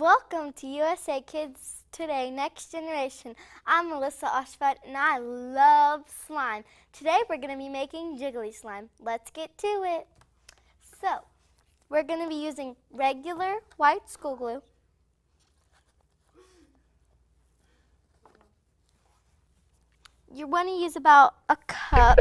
Welcome to USA Kids Today Next Generation. I'm Alyssa Osterfeld and I love slime. Today we're going to be making jiggly slime. Let's get to it. So, we're going to be using regular white school glue. You want to use about a cup.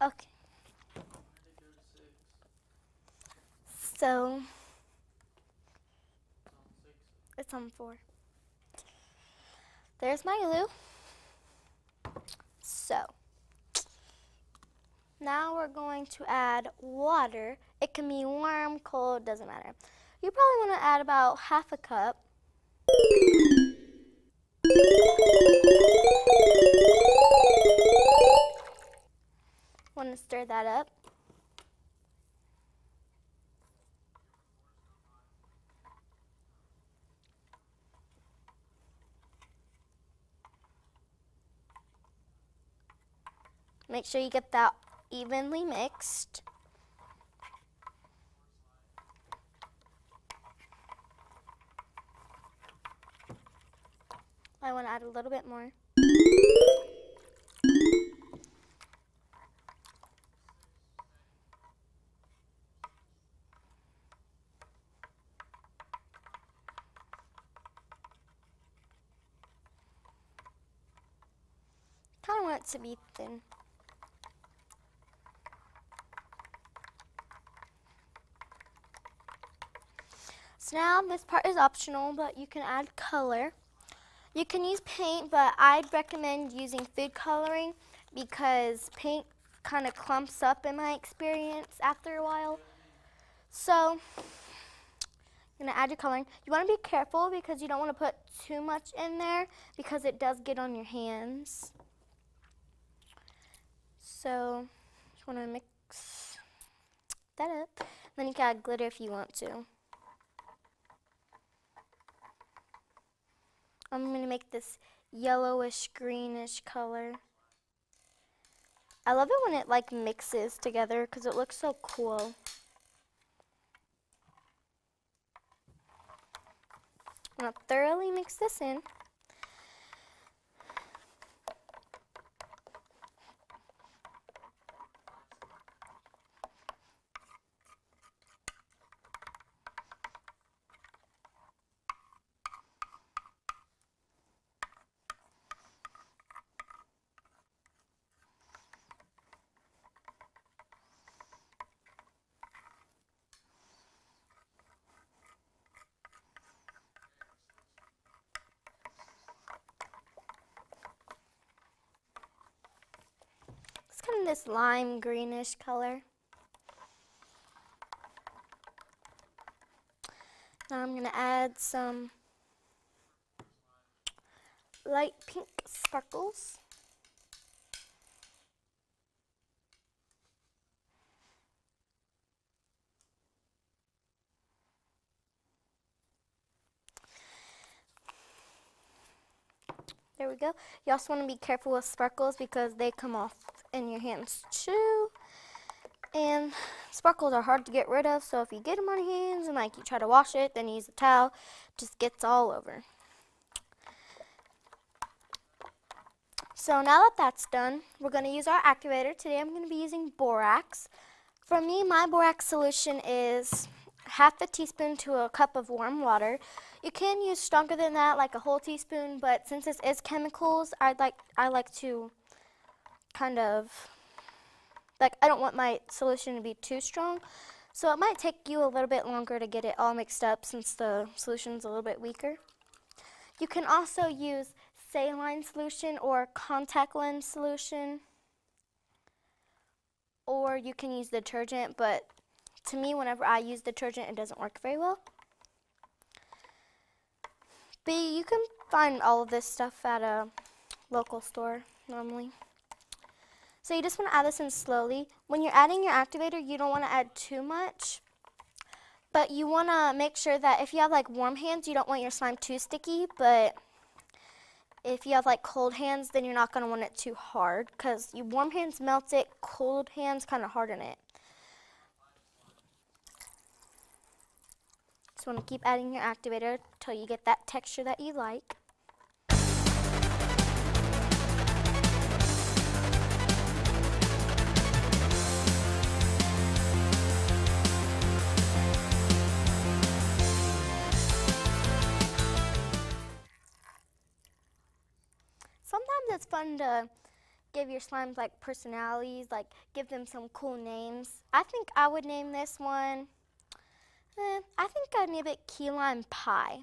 Okay. So it's on four. There's my glue. So now we're going to add water. It can be warm, cold, doesn't matter. You probably want to add about half a cup. Want to stir that up. Make sure you get that evenly mixed. I want to add a little bit more. Kind of want it to be thin. So now this part is optional, but you can add color. You can use paint, but I'd recommend using food coloring because paint kind of clumps up in my experience after a while. So, you're gonna add your coloring. You wanna be careful because you don't wanna put too much in there because it does get on your hands. So, just wanna mix that up. Then you can add glitter if you want to. I'm going to make this yellowish greenish color. I love it when it like mixes together because it looks so cool. I'm going to thoroughly mix this in. This lime greenish color. Now I'm going to add some light pink sparkles. There we go. You also want to be careful with sparkles because they come off in your hands too. And sparkles are hard to get rid of, so if you get them on your hands and like you try to wash it, then you use a towel, just gets all over. So now that that's done, we're going to use our activator. Today I'm going to be using borax. For me, my borax solution is half a teaspoon to a cup of warm water. You can use stronger than that, like a whole teaspoon, but since this is chemicals, I'd like I like to kind of like I don't want my solution to be too strong. So it might take you a little bit longer to get it all mixed up since the solution's a little bit weaker. You can also use saline solution or contact lens solution. Or you can use detergent, but to me, whenever I use detergent, it doesn't work very well. But you can find all of this stuff at a local store normally. So you just want to add this in slowly. When you're adding your activator, you don't want to add too much. But you want to make sure that if you have like warm hands, you don't want your slime too sticky, but if you have like cold hands, then you're not going to want it too hard because you warm hands melt it, cold hands kind of harden it. Just want to keep adding your activator until you get that texture that you like. Sometimes it's fun to give your slimes like personalities, like give them some cool names. I think I would name this one, eh, I think I'd name it key lime pie.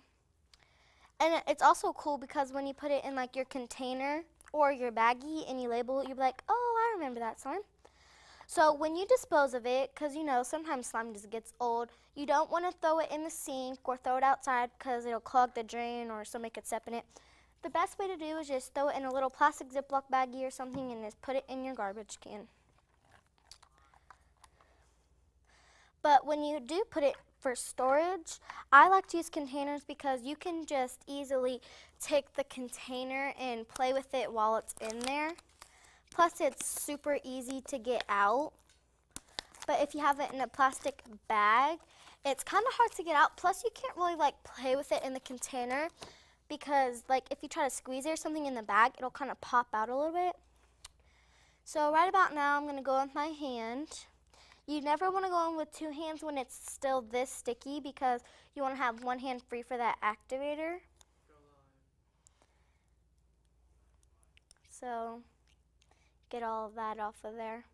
And it's also cool because when you put it in like your container or your baggie and you label it, you'll be like, oh, I remember that slime. So when you dispose of it, because you know sometimes slime just gets old, you don't want to throw it in the sink or throw it outside because it'll clog the drain or somebody could step in it. The best way to do is just throw it in a little plastic Ziploc baggie or something and just put it in your garbage can. But when you do put it for storage, I like to use containers because you can just easily take the container and play with it while it's in there. Plus it's super easy to get out. But if you have it in a plastic bag, it's kind of hard to get out. Plus you can't really like play with it in the container because like if you try to squeeze it or something in the bag, it'll kind of pop out a little bit. So right about now, I'm going to go with my hand. You never want to go in with two hands when it's still this sticky because you want to have one hand free for that activator. So get all of that off of there.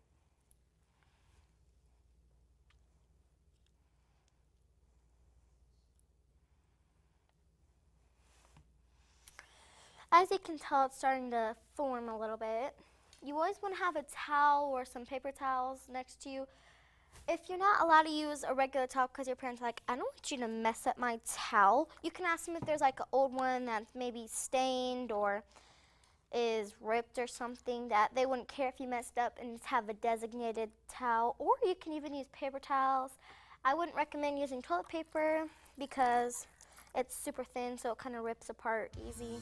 As you can tell, it's starting to form a little bit. You always want to have a towel or some paper towels next to you. If you're not allowed to use a regular towel because your parents are like, I don't want you to mess up my towel, you can ask them if there's like an old one that's maybe stained or is ripped or something that they wouldn't care if you messed up and just have a designated towel. Or you can even use paper towels. I wouldn't recommend using toilet paper because it's super thin so it kind of rips apart easy.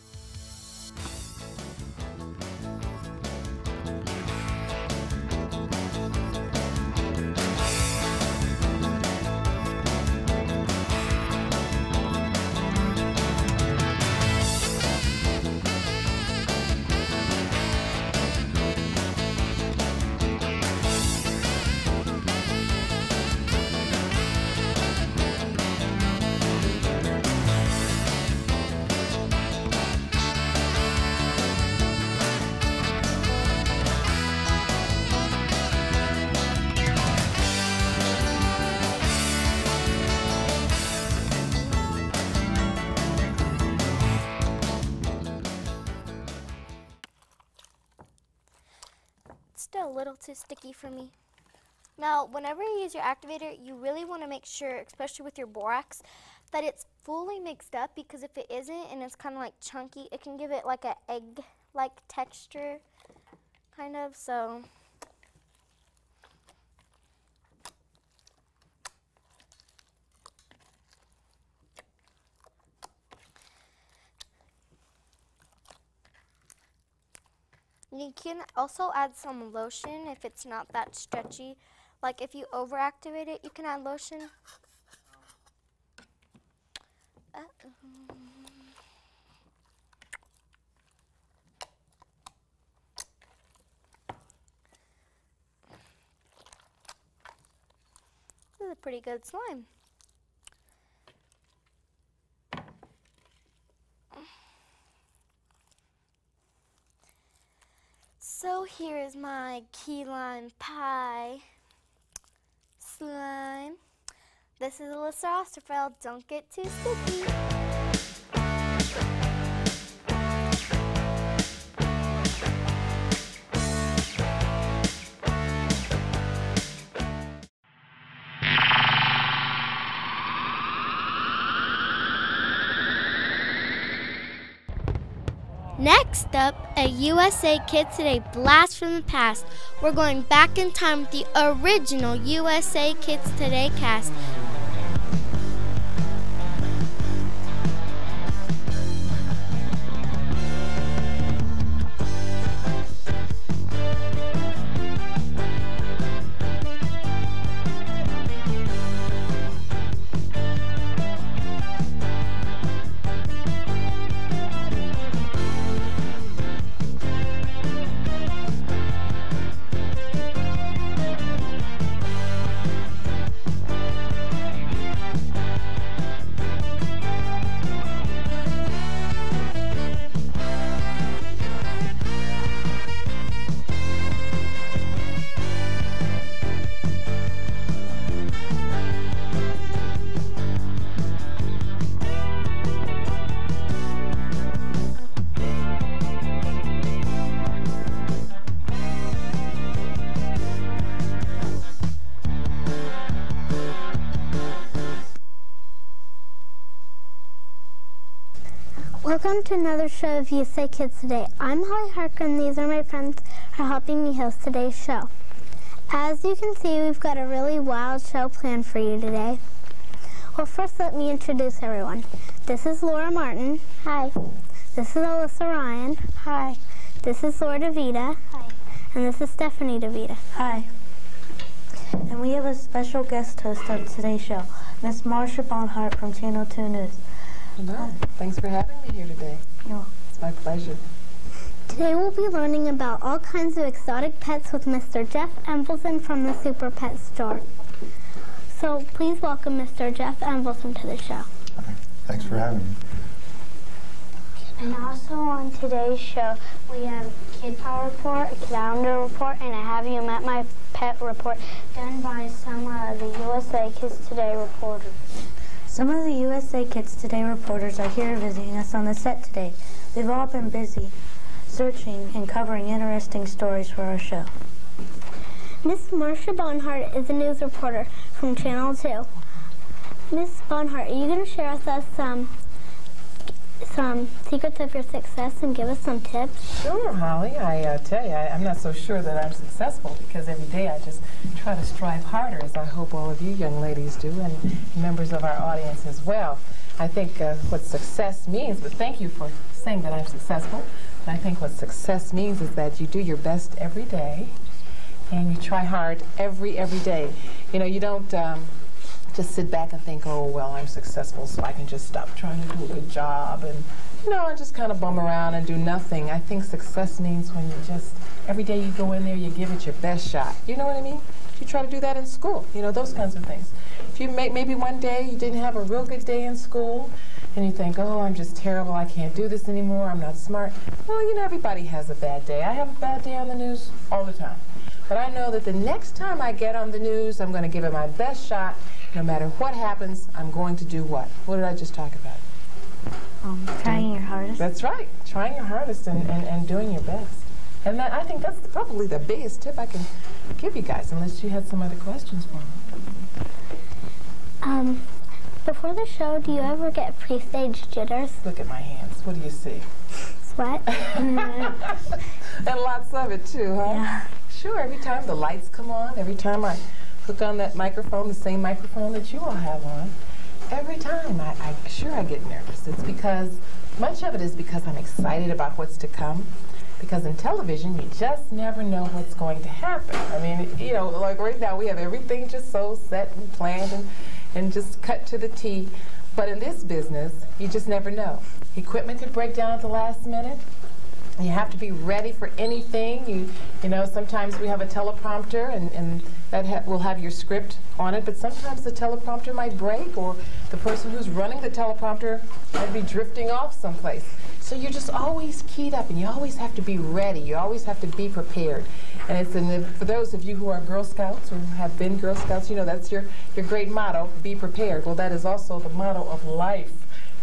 Little too sticky for me. Now, whenever you use your activator, you really want to make sure, especially with your borax, that it's fully mixed up because if it isn't and it's kind of like chunky, it can give it like an egg-like texture, kind of, so... You can also add some lotion if it's not that stretchy. Like if you overactivate it, you can add lotion. Uh -oh. This is a pretty good slime. So here is my key lime pie slime. This is Alyssa Osterfeld. Don't get too sticky. Next up, a USA Kids Today blast from the past. We're going back in time with the original USA Kids Today cast. Welcome to another show of USA Kids Today. I'm Holly Harker and these are my friends who are helping me host today's show. As you can see, we've got a really wild show planned for you today. Well, first let me introduce everyone. This is Laura Martin. Hi. This is Alyssa Ryan. Hi. This is Laura DeVita. Hi. And this is Stephanie DeVita. Hi. And we have a special guest host on today's show, Miss Marsha Bonhart from Channel 2 News. Hello. Thanks for having me here today. You're It's my pleasure. Today we'll be learning about all kinds of exotic pets with Mr. Jeff Embleson from the Super Pet Store. So please welcome Mr. Jeff Embleson to the show. Thanks for having me. And also on today's show, we have Kid Power Report, a calendar report, and a Have You Met My Pet report done by some of the USA Kids Today reporters. Some of the USA Kids Today reporters are here visiting us on the set today. They've all been busy searching and covering interesting stories for our show. Miss Marsha Bonhart is a news reporter from Channel 2. Miss Bonhart, are you going to share with us some some secrets of your success and give us some tips? Sure, Holly. I uh, tell you, I, I'm not so sure that I'm successful because every day I just try to strive harder, as I hope all of you young ladies do, and members of our audience as well. I think uh, what success means, but thank you for saying that I'm successful. I think what success means is that you do your best every day, and you try hard every every day. You know, you don't. Um, just sit back and think, oh, well, I'm successful, so I can just stop trying to do a good job and, you know, and just kind of bum around and do nothing. I think success means when you just, every day you go in there, you give it your best shot. You know what I mean? You try to do that in school, you know, those kinds of things. If you make, maybe one day you didn't have a real good day in school, and you think, oh, I'm just terrible, I can't do this anymore, I'm not smart. Well, you know, everybody has a bad day. I have a bad day on the news all the time. But I know that the next time I get on the news, I'm going to give it my best shot. No matter what happens, I'm going to do what? What did I just talk about? Um, trying your hardest. That's right. Trying your hardest and, and, and doing your best. And that, I think that's probably the biggest tip I can give you guys, unless you had some other questions for me. Um, before the show, do you ever get pre-stage jitters? Look at my hands. What do you see? Sweat? and lots of it too, huh? Yeah. Sure, every time the lights come on, every time I hook on that microphone, the same microphone that you all have on, every time I, I sure I get nervous. It's because much of it is because I'm excited about what's to come. Because in television, you just never know what's going to happen. I mean, you know, like right now, we have everything just so set and planned and, and just cut to the T. But in this business, you just never know. Equipment could break down at the last minute. You have to be ready for anything. You, you know, sometimes we have a teleprompter and, and that ha will have your script on it, but sometimes the teleprompter might break or the person who's running the teleprompter might be drifting off someplace. So you're just always keyed up and you always have to be ready. You always have to be prepared. And it's the, for those of you who are Girl Scouts or have been Girl Scouts, you know, that's your, your great motto, be prepared. Well, that is also the motto of life.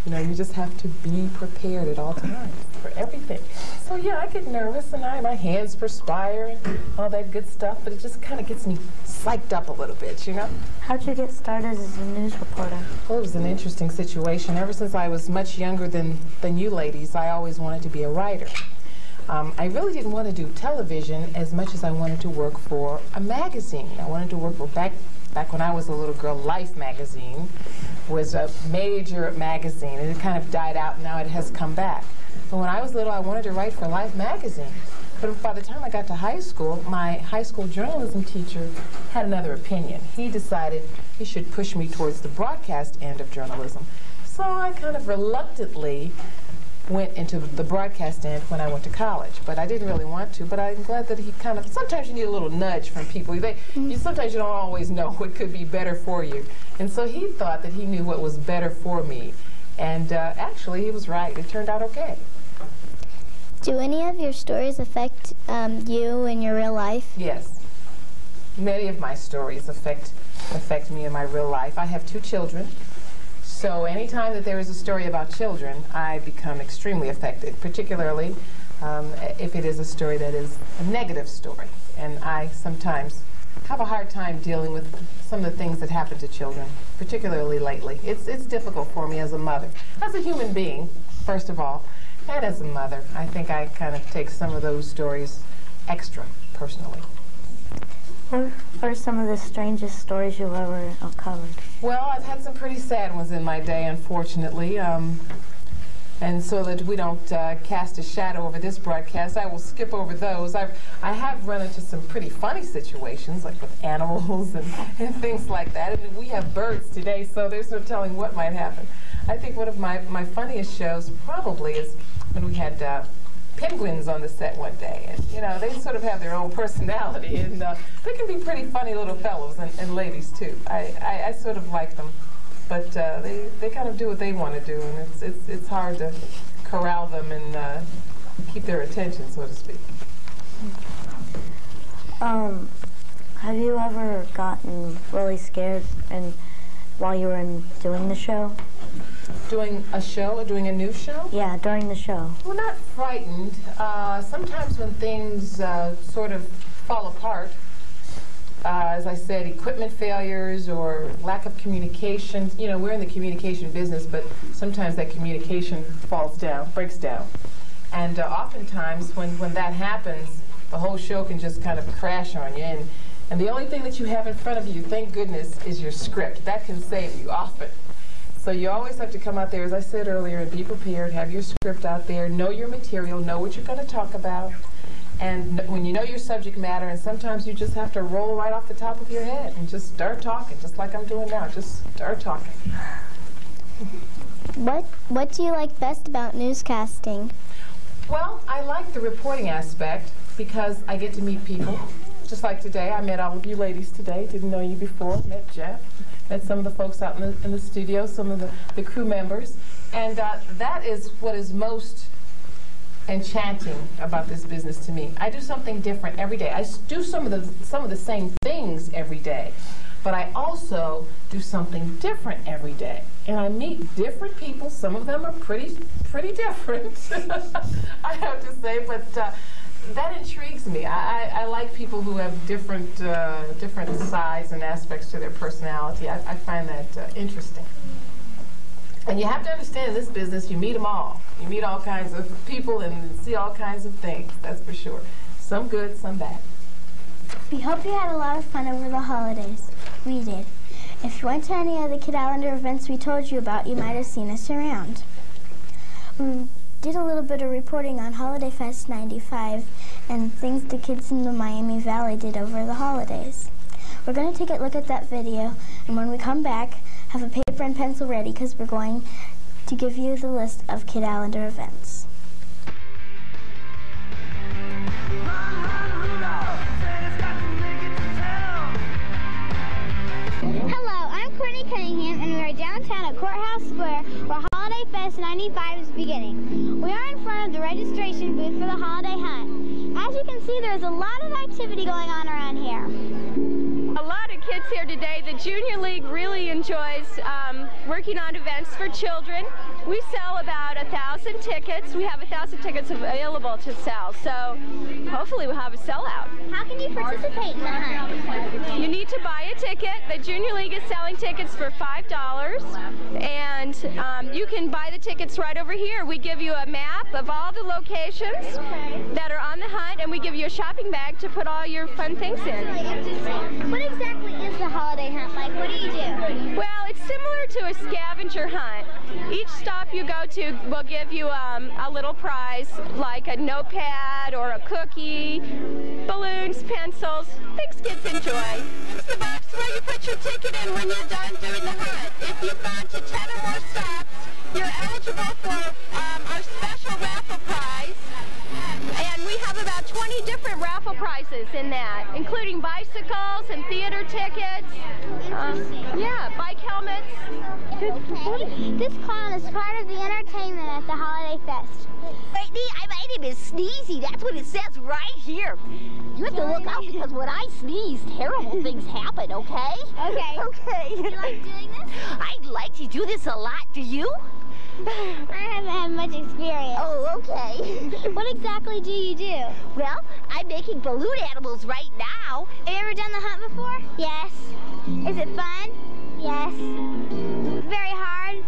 You know, you just have to be prepared at all times for everything. So yeah, I get nervous and I, my hands perspire and all that good stuff, but it just kind of gets me psyched up a little bit, you know? How'd you get started as a news reporter? Well, it was an interesting situation. Ever since I was much younger than, than you ladies, I always wanted to be a writer. Um, I really didn't want to do television as much as I wanted to work for a magazine. I wanted to work for back back when I was a little girl, Life magazine was a major magazine, and it kind of died out. Now it has come back. But when I was little, I wanted to write for Life magazine. But by the time I got to high school, my high school journalism teacher had another opinion. He decided he should push me towards the broadcast end of journalism. So I kind of reluctantly went into the broadcast end when I went to college. But I didn't really want to, but I'm glad that he kind of, sometimes you need a little nudge from people. They, you, sometimes you don't always know what could be better for you. And so he thought that he knew what was better for me. And uh, actually, he was right. It turned out okay. Do any of your stories affect um, you in your real life? Yes. Many of my stories affect affect me in my real life. I have two children. So anytime that there is a story about children, I become extremely affected, particularly um, if it is a story that is a negative story. And I sometimes have a hard time dealing with some of the things that happen to children, particularly lately. It's, it's difficult for me as a mother. As a human being, first of all, and as a mother. I think I kind of take some of those stories extra personally. What are some of the strangest stories you've ever uncovered? Well, I've had some pretty sad ones in my day, unfortunately. Um, and so that we don't uh, cast a shadow over this broadcast, I will skip over those. I've, I have run into some pretty funny situations, like with animals and, and things like that. And we have birds today, so there's no telling what might happen. I think one of my, my funniest shows probably is when we had uh, penguins on the set one day. And, you know, they sort of have their own personality, and uh, they can be pretty funny little fellows and, and ladies, too. I, I, I sort of like them but uh, they, they kind of do what they want to do, and it's, it's, it's hard to corral them and uh, keep their attention, so to speak. Um, have you ever gotten really scared and while you were in doing the show? Doing a show or doing a new show? Yeah, during the show. Well, not frightened. Uh, sometimes when things uh, sort of fall apart, uh, as I said, equipment failures or lack of communication. You know, we're in the communication business, but sometimes that communication falls down, breaks down. And uh, oftentimes, when, when that happens, the whole show can just kind of crash on you. And, and the only thing that you have in front of you, thank goodness, is your script. That can save you often. So you always have to come out there, as I said earlier, and be prepared, have your script out there, know your material, know what you're going to talk about, and when you know your subject matter, and sometimes you just have to roll right off the top of your head and just start talking, just like I'm doing now. Just start talking. What What do you like best about newscasting? Well, I like the reporting aspect because I get to meet people. Just like today, I met all of you ladies today. Didn't know you before. Met Jeff. Met some of the folks out in the, in the studio, some of the, the crew members. And uh, that is what is most enchanting about this business to me. I do something different every day. I do some of the some of the same things every day, but I also do something different every day. And I meet different people. Some of them are pretty pretty different, I have to say, but. Uh, that intrigues me. I, I, I, like people who have different uh, different sides and aspects to their personality. I, I find that uh, interesting. And you have to understand this business, you meet them all. You meet all kinds of people and see all kinds of things, that's for sure. Some good, some bad. We hope you had a lot of fun over the holidays. We did. If you went to any of the Kid Islander events we told you about, you might have seen us around. We did a little bit of reporting on Holiday Fest 95 and things the kids in the Miami Valley did over the holidays. We're going to take a look at that video, and when we come back, have a paper and pencil ready because we're going to give you the list of Kid Islander events. Courtney Cunningham and we are downtown at Courthouse Square where Holiday Fest 95 is beginning. We are in front of the registration booth for the holiday hunt. As you can see, there is a lot of activity going on around here A lot of kids here today. The Junior League really enjoys um, working on events for children. We sell about a thousand tickets. We have a thousand tickets available to sell, so hopefully we'll have a sellout. How can you participate in the hunt? You need to buy a ticket. The Junior League is selling tickets for $5, and um, you can buy the tickets right over here. We give you a map of all the locations that are on the hunt, and we give you a shopping bag to put all your fun things in. What exactly is the holiday hunt like? What do you do? Well, it's similar to a scavenger hunt. Each stop you go to will give you um, a little prize, like a notepad or a cookie, balloons, pencils, things kids enjoy. It's the box where you put your ticket in when you're done doing the hunt. If you've gone to 10 or more stops, you're eligible for um, our special raffle prize. Have about 20 different raffle prizes in that, including bicycles and theater tickets. Um, yeah, bike helmets. Okay. This clown is part of the entertainment at the Holiday Fest. Wait, my name is Sneezy. That's what it says right here. You have to look out because when I sneeze, terrible things happen, okay? Okay. Okay. You like doing this? I like to do this a lot. Do you? I haven't had much experience. Oh, okay. what exactly do you do? Well, I'm making balloon animals right now. Have you ever done the hunt before? Yes. Is it fun? Yes. Very hard?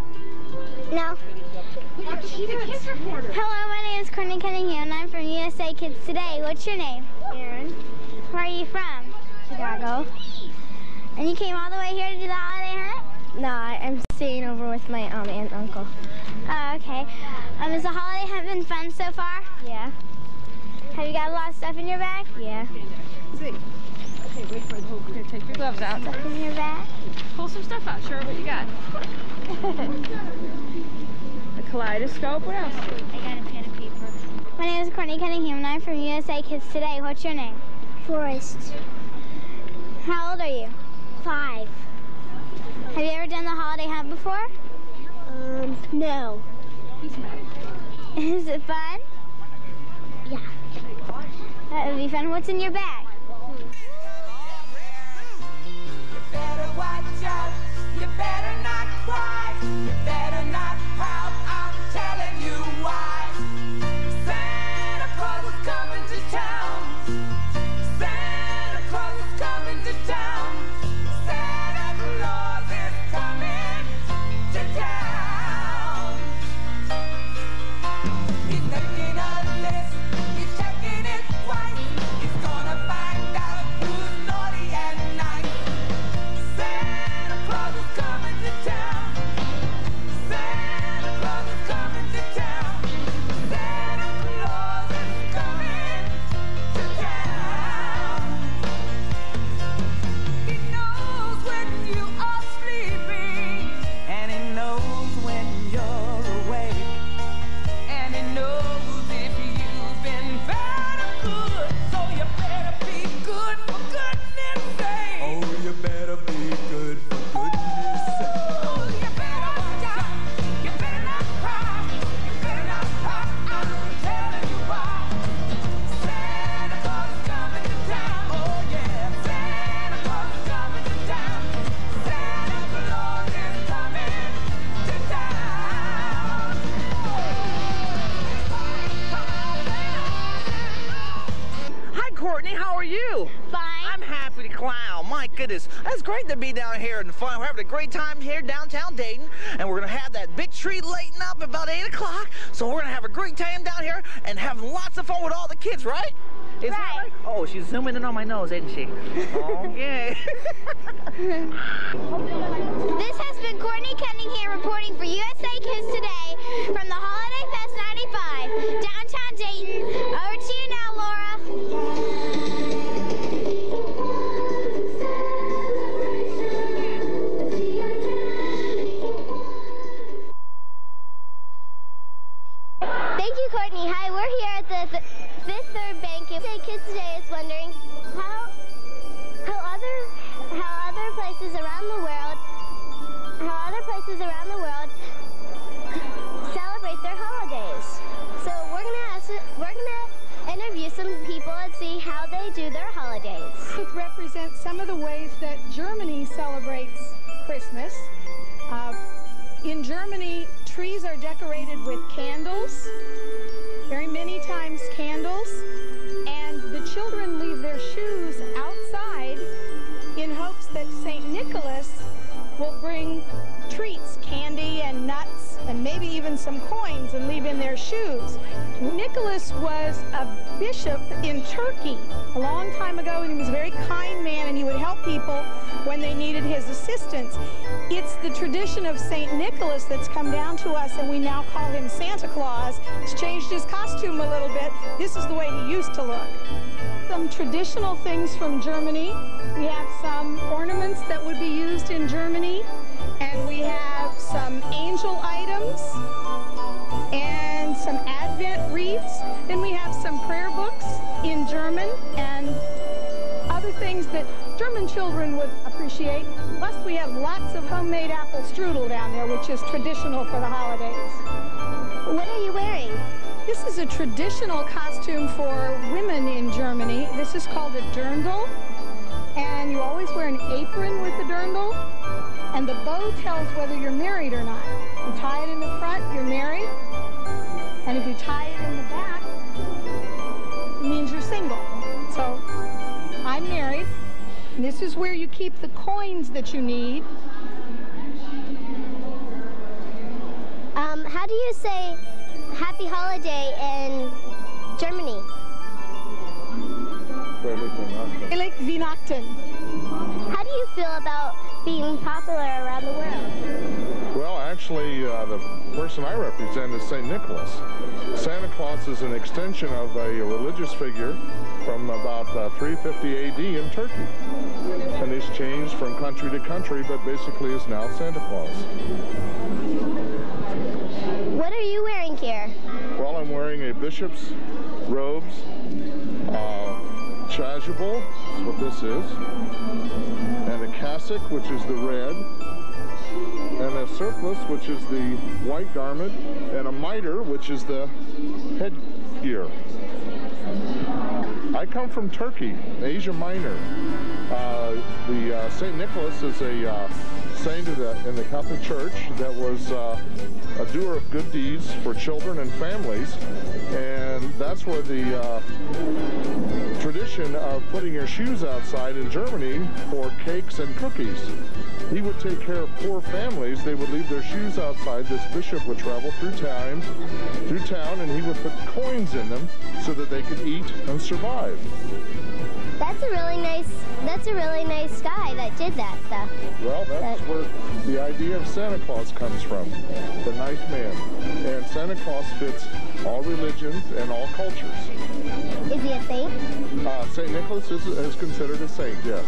No. Hello, my name is Courtney Cunningham, and I'm from USA Kids Today. What's your name? Aaron. Where are you from? Chicago. And you came all the way here to do the holiday hunt? No, I'm staying over with my um, aunt and uncle. Oh, okay. Um, has the holiday hunt been fun so far? Yeah. Have you got a lot of stuff in your bag? Yeah. See. Okay, wait for the whole. Here, take your gloves out. Stuff in your bag? Pull some stuff out. Show her what you got. a kaleidoscope. What else? I got a pen and paper. My name is Courtney Cunningham, and I'm from USA Kids Today. What's your name? Forest. How old are you? Five. Have you ever done the holiday hunt before? Um, no. Is it fun? Yeah. That would be fun. What's in your bag? better watch out. You goodness. It's great to be down here and fun. We're having a great time here downtown Dayton, and we're going to have that big tree lighting up about 8 o'clock. So we're going to have a great time down here and have lots of fun with all the kids, right? Is Right. Oh, she's zooming in on my nose, isn't she? okay. This has been Courtney Cunningham reporting for USA Kids Today from the Holiday Fest 95, downtown Dayton. Over to you now, Laura. The tradition of St. Nicholas that's come down to us, and we now call him Santa Claus. He's changed his costume a little bit. This is the way he used to look. Some traditional things from Germany. We have some ornaments that would be used in Germany, and we have some angel items German children would appreciate. Plus, we have lots of homemade apple strudel down there, which is traditional for the holidays. What are you wearing? This is a traditional costume for women in Germany. This is called a dirndl, and you always wear an apron with the dirndl, and the bow tells whether you're married or not. You tie it in the front, you're married, and if you tie it in the back, it means you're single. So I'm married. And This is where you keep the coins that you need. Um, how do you say happy holiday in Germany? Fröhlich Weihnachten. How do you feel about being popular around the world? Well, actually, uh, the person I represent is St. Nicholas. Santa Claus is an extension of a religious figure from about uh, 350 AD in Turkey. And changed from country to country, but basically is now Santa Claus. What are you wearing here? Well, I'm wearing a bishop's robes, uh, chasuble, that's what this is, and a cassock, which is the red, and a surplice, which is the white garment, and a mitre, which is the headgear. I come from Turkey, Asia Minor. Uh, the uh, Saint Nicholas is a uh, saint in the, in the Catholic Church that was uh, a doer of good deeds for children and families, and that's where the uh, tradition of putting your shoes outside in Germany for cakes and cookies. He would take care of poor families. They would leave their shoes outside. This bishop would travel through town, through town, and he would put coins in them so that they could eat and survive. That's a really nice. That's a really nice guy that did that stuff. Well, that's where the idea of Santa Claus comes from, the nice man. And Santa Claus fits all religions and all cultures. Is he a saint? Uh, St. Nicholas is, is considered a saint, yes.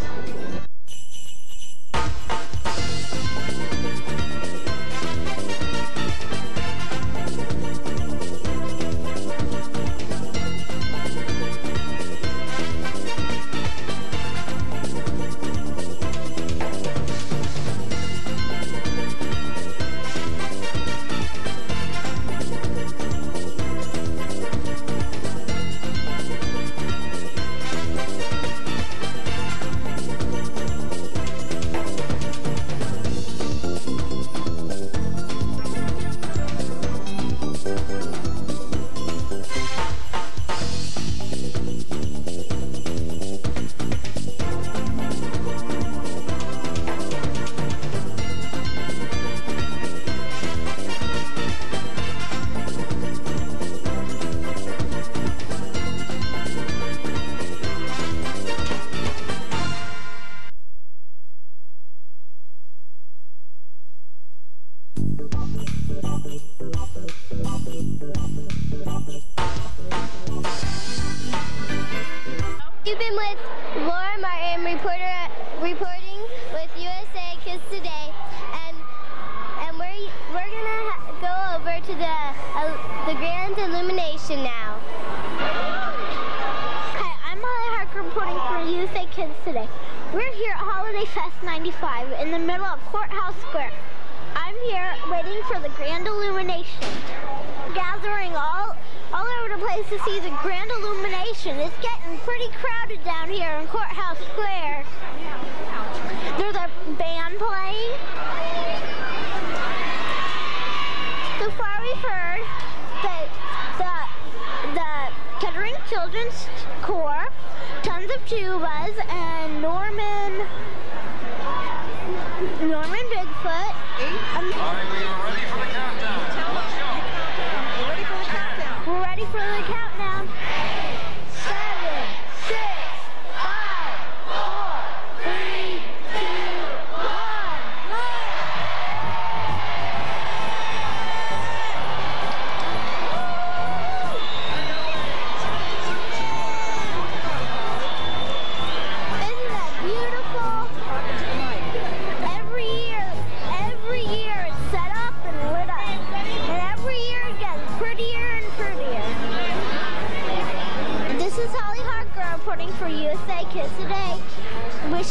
Courthouse Square. I'm here waiting for the grand illumination. Gathering all all over the place to see the grand illumination. It's getting pretty crowded down here in Courthouse Square. There's a band playing. So far we've heard that the the Kettering Children's Corps, tons of tubas, and Norman Norman Bigfoot. Um,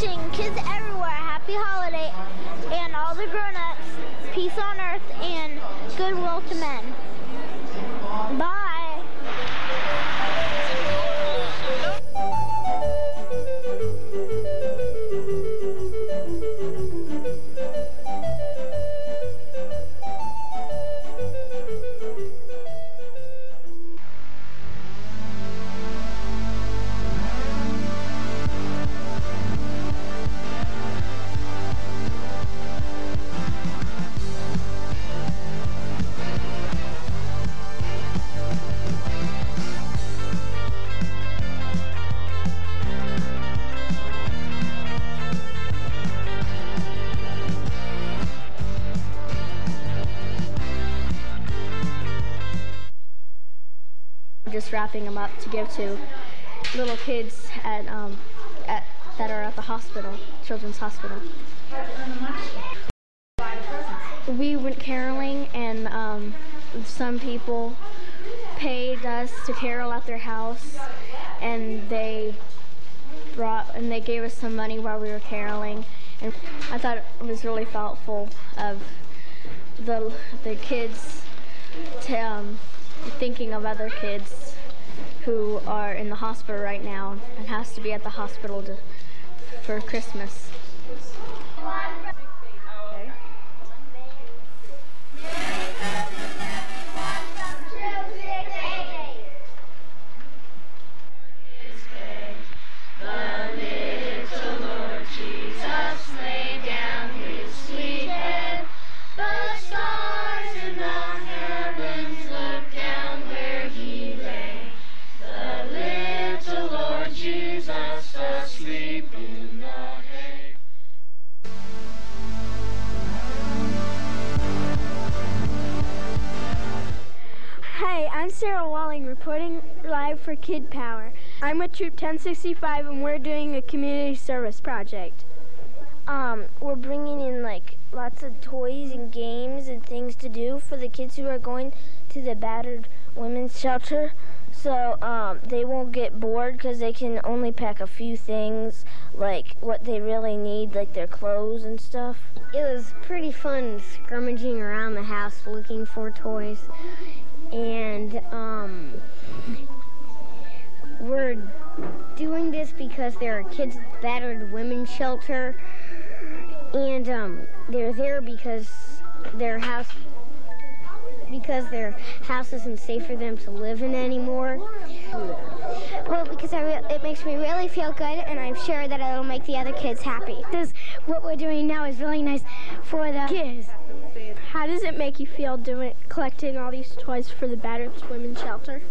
Wishing kids everywhere a happy holiday and all the grown-ups peace on earth and goodwill to men. Bye. Up to give to little kids at, um, at that are at the hospital, Children's Hospital. We went caroling, and um, some people paid us to carol at their house, and they brought and they gave us some money while we were caroling, and I thought it was really thoughtful of the the kids to, um, thinking of other kids who are in the hospital right now and has to be at the hospital to, for Christmas. Sarah Walling reporting live for Kid Power. I'm with Troop 1065 and we're doing a community service project. Um, we're bringing in like lots of toys and games and things to do for the kids who are going to the battered women's shelter. So um, they won't get bored because they can only pack a few things, like what they really need, like their clothes and stuff. It was pretty fun scrummaging around the house looking for toys. And um, we're doing this because there are kids battered women's shelter. And um, they're there because their house because their house isn't safe for them to live in anymore. Well, because it makes me really feel good, and I'm sure that it'll make the other kids happy. This what we're doing now is really nice for the kids. How does it make you feel doing collecting all these toys for the battered women's shelter?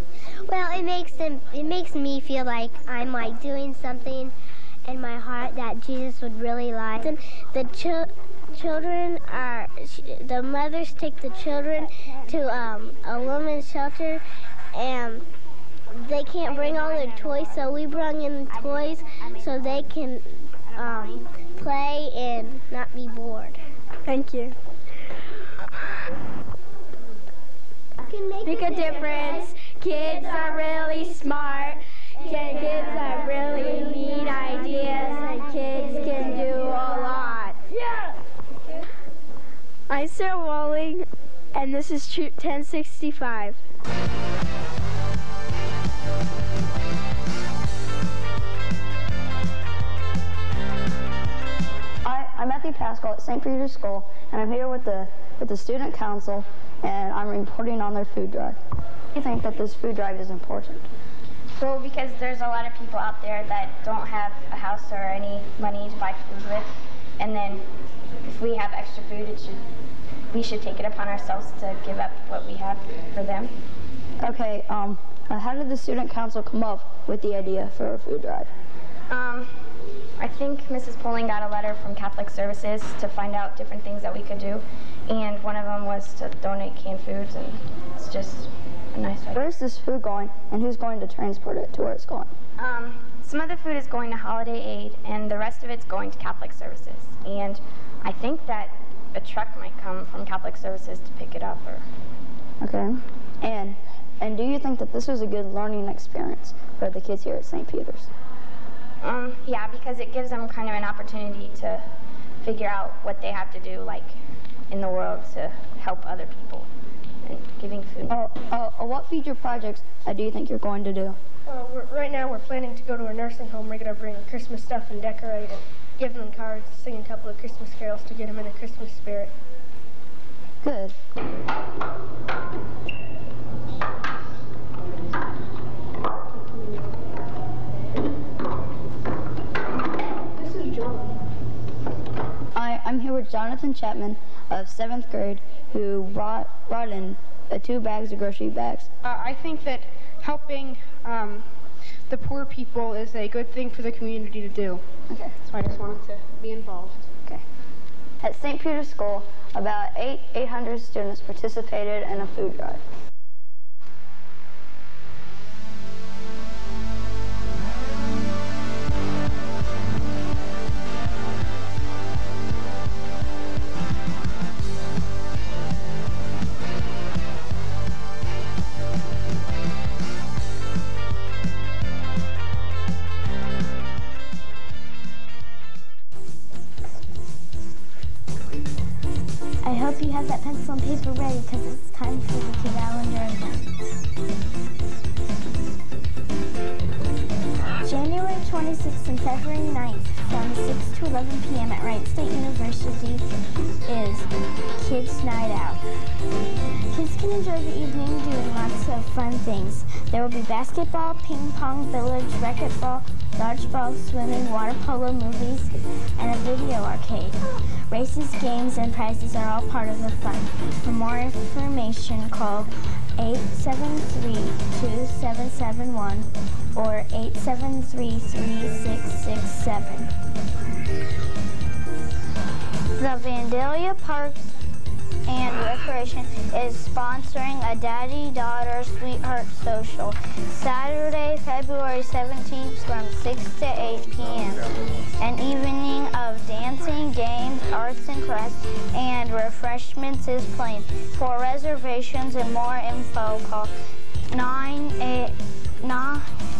Well, it makes them. It makes me feel like I'm like doing something in my heart that Jesus would really like. And the chil- children are. The mothers take the children to um, a women's shelter, and they can't bring all their toys, so we bring in toys so they can um, play and not be bored. Thank you. Make a difference. Kids are really smart. Kids are really neat ideas, and kids can do a lot. Yeah. I'm Sarah Walling, and this is Troop 1065. I'm Matthew Pascal at St. Peter's School, and I'm here with the with the student council, and I'm reporting on their food drive. I think that this food drive is important. Well, because there's a lot of people out there that don't have a house or any money to buy food with, and then if we have extra food, it should we should take it upon ourselves to give up what we have for them. Okay, um, how did the student council come up with the idea for a food drive? Um, I think Mrs. Poling got a letter from Catholic Services to find out different things that we could do, and one of them was to donate canned foods, and it's just a nice idea. Where's this food going, and who's going to transport it to where it's going? Um, some of the food is going to Holiday Aid, and the rest of it's going to Catholic Services. And I think that a truck might come from Catholic Services to pick it up, or Okay, and and do you think that this was a good learning experience for the kids here at St. Peter's? Um, yeah, because it gives them kind of an opportunity to figure out what they have to do, like in the world, to help other people and giving food. Oh, uh, uh, what future projects uh, do you think you're going to do? Uh, we're, right now, we're planning to go to a nursing home. We're going to bring Christmas stuff and decorate it, give them cards, sing a couple of Christmas carols to get them in a Christmas spirit. Good. I'm here with Jonathan Chapman of seventh grade, who brought brought in uh, two bags of grocery bags. Uh, I think that helping um, the poor people is a good thing for the community to do. Okay. So I just wanted to be involved. Okay. At St. Peter's School, about eight 800 students participated in a food drive. you have that pencil and paper ready because it's time for the calendar event. January 26th and February 9th from 6 to 11 p.m. at Wright State University is Kids Night Out. Can enjoy the evening doing lots of fun things. There will be basketball, ping pong, village, racquetball, dodgeball, swimming, water polo, movies, and a video arcade. Races, games, and prizes are all part of the fun. For more information, call 873-2771 or 873-3667. The Vandalia Parks and Recreation is sponsoring a daddy-daughter sweetheart social Saturday, February 17th from 6 to 8 p.m. An evening of dancing, games, arts and crafts, and refreshments is planned. For reservations and more info, call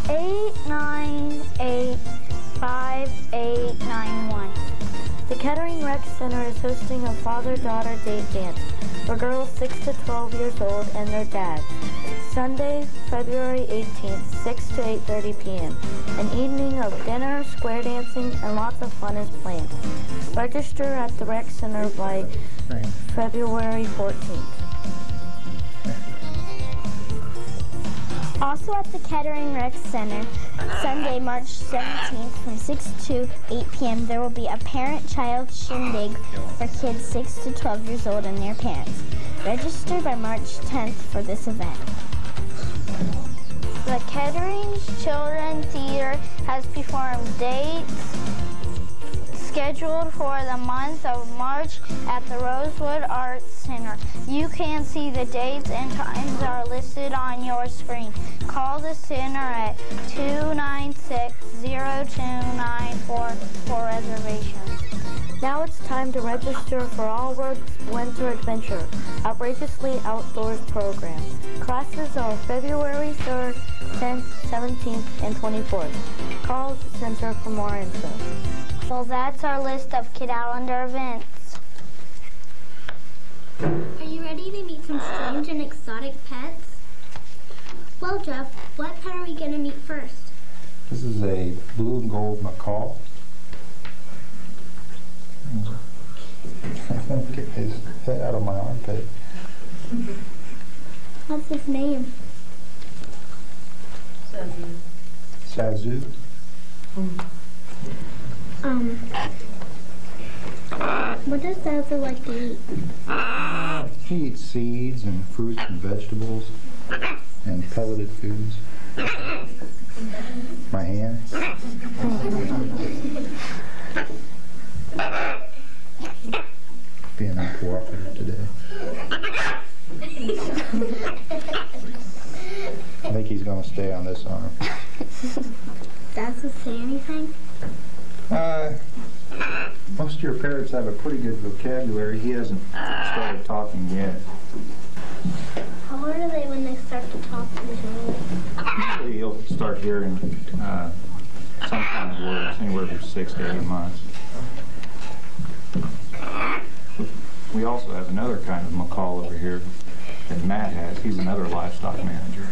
898-5891. The Kettering Rec Center is hosting a father-daughter date dance for girls 6 to 12 years old and their dads. Sunday, February 18th, 6 to 8.30 p.m. An evening of dinner, square dancing, and lots of fun is planned. Register at the rec center by February 14th. Also at the Kettering Rec Center, Sunday, March 17th from 6 to 8 p.m., there will be a parent-child shindig for kids 6 to 12 years old and their parents. Register by March 10th for this event. The Kettering Children's Theater has performed dates scheduled for the month of March at the Rosewood Arts Center. You can see the dates and times are listed on your screen. Call the center at 296-0294 for reservations. Now it's time to register for Aullwood's Winter Adventure Outrageously Outdoors program. Classes are February 3rd, 10th, 17th, and 24th. Call the center for more info. Well, that's our list of Kid Allender events. Are you ready to meet some strange and exotic pets? Well, Jeff, what pet are we going to meet first? This is a blue and gold macaw. I can't get his head out of my armpit. What's his name? Sazu. Sazu. Hmm. Um, what does Dazzler like to eat? He eats seeds and fruits and vegetables and pelleted foods. My hand. Being uncooperative today. I think he's going to stay on this arm. Dazzler say anything? Uh, most of your parrots have a pretty good vocabulary. He hasn't started talking yet. How old are they when they start to talk usually? Usually he'll start hearing uh, some kind of words, anywhere from six to eight months. We also have another kind of macaw over here that Matt has. He's another livestock manager.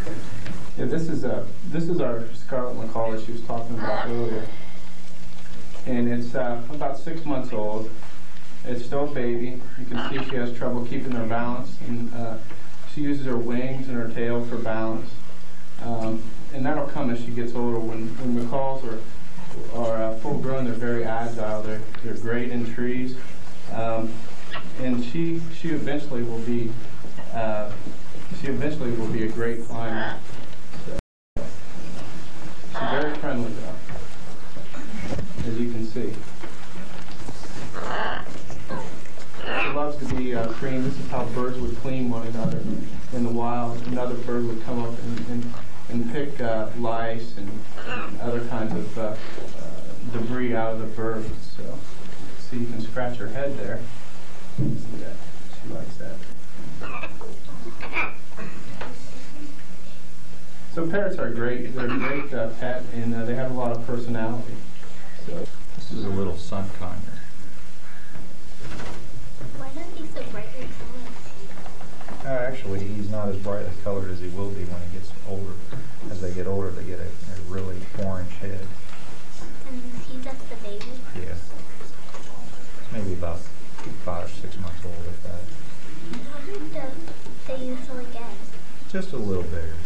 Yeah, this is a this is our scarlet macaw that she was talking about earlier, and it's uh, about six months old. It's still a baby. You can see she has trouble keeping her balance, and uh, she uses her wings and her tail for balance. Um, and that'll come as she gets older. When when macaws are are uh, full grown, they're very agile. They're they're great in trees, um, and she she eventually will be uh, she eventually will be a great climber. So, she's very friendly though, as you can see. She loves to be uh. This is how birds would clean one another in the wild. Another bird would come up and, and, and pick uh, lice and, and other kinds of uh, uh, debris out of the bird. So, see, you can scratch her head there. See that? She likes that. So parrots are great. They're a great uh, pet, and uh, they have a lot of personality. This is a little sun conure. Why not be so brightly colored? Uh, actually, he's not as brightly colored as he will be when he gets older. As they get older, they get a, a really orange head. And he's just a baby? Yeah. Maybe about five or six months old, if that. How big do they usually get? Just a little bigger.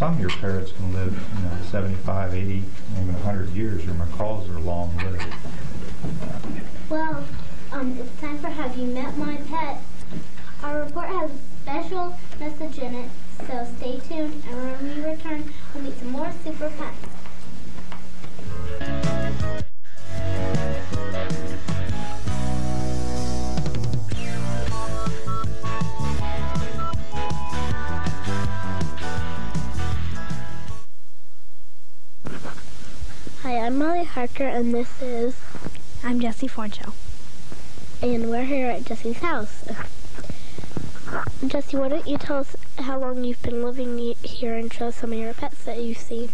Parrots can live, you know, 75, 80, even 100 years. Your macaws are long lived. Well, um, it's time for Have You Met My Pet? Our report has a special message in it, so stay tuned, and when we return, we'll meet some more super pets. Hi, I'm Molly Harker, and this is. I'm Jesse Fornshow. And we're here at Jesse's house. Jesse, why don't you tell us how long you've been living here and show some of your pets that you've seen?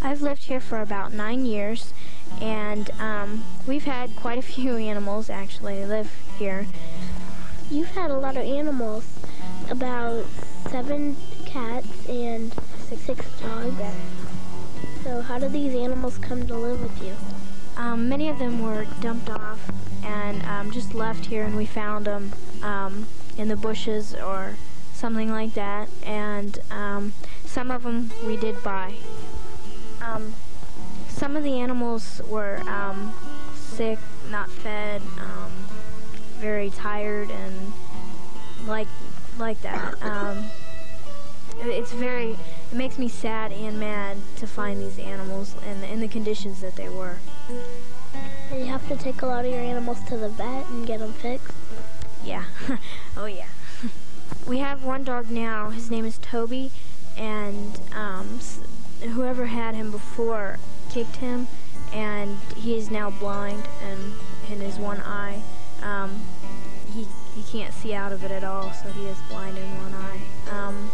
I've lived here for about nine years, and um, we've had quite a few animals actually live here. You've had a lot of animals, about seven cats and six, dogs. So, how did these animals come to live with you? Um, many of them were dumped off and um, just left here, and we found them um, in the bushes or something like that. And um, some of them we did buy. Um, some of the animals were um, sick, not fed, very tired, and like like that. It's very. It makes me sad and mad to find these animals and the, in the conditions that they were. And you have to take a lot of your animals to the vet and get them fixed. Yeah. oh yeah. we have one dog now. His name is Toby, and um, whoever had him before kicked him, and he is now blind and in his one eye. Um, he he can't see out of it at all, so he is blind in one eye. Um,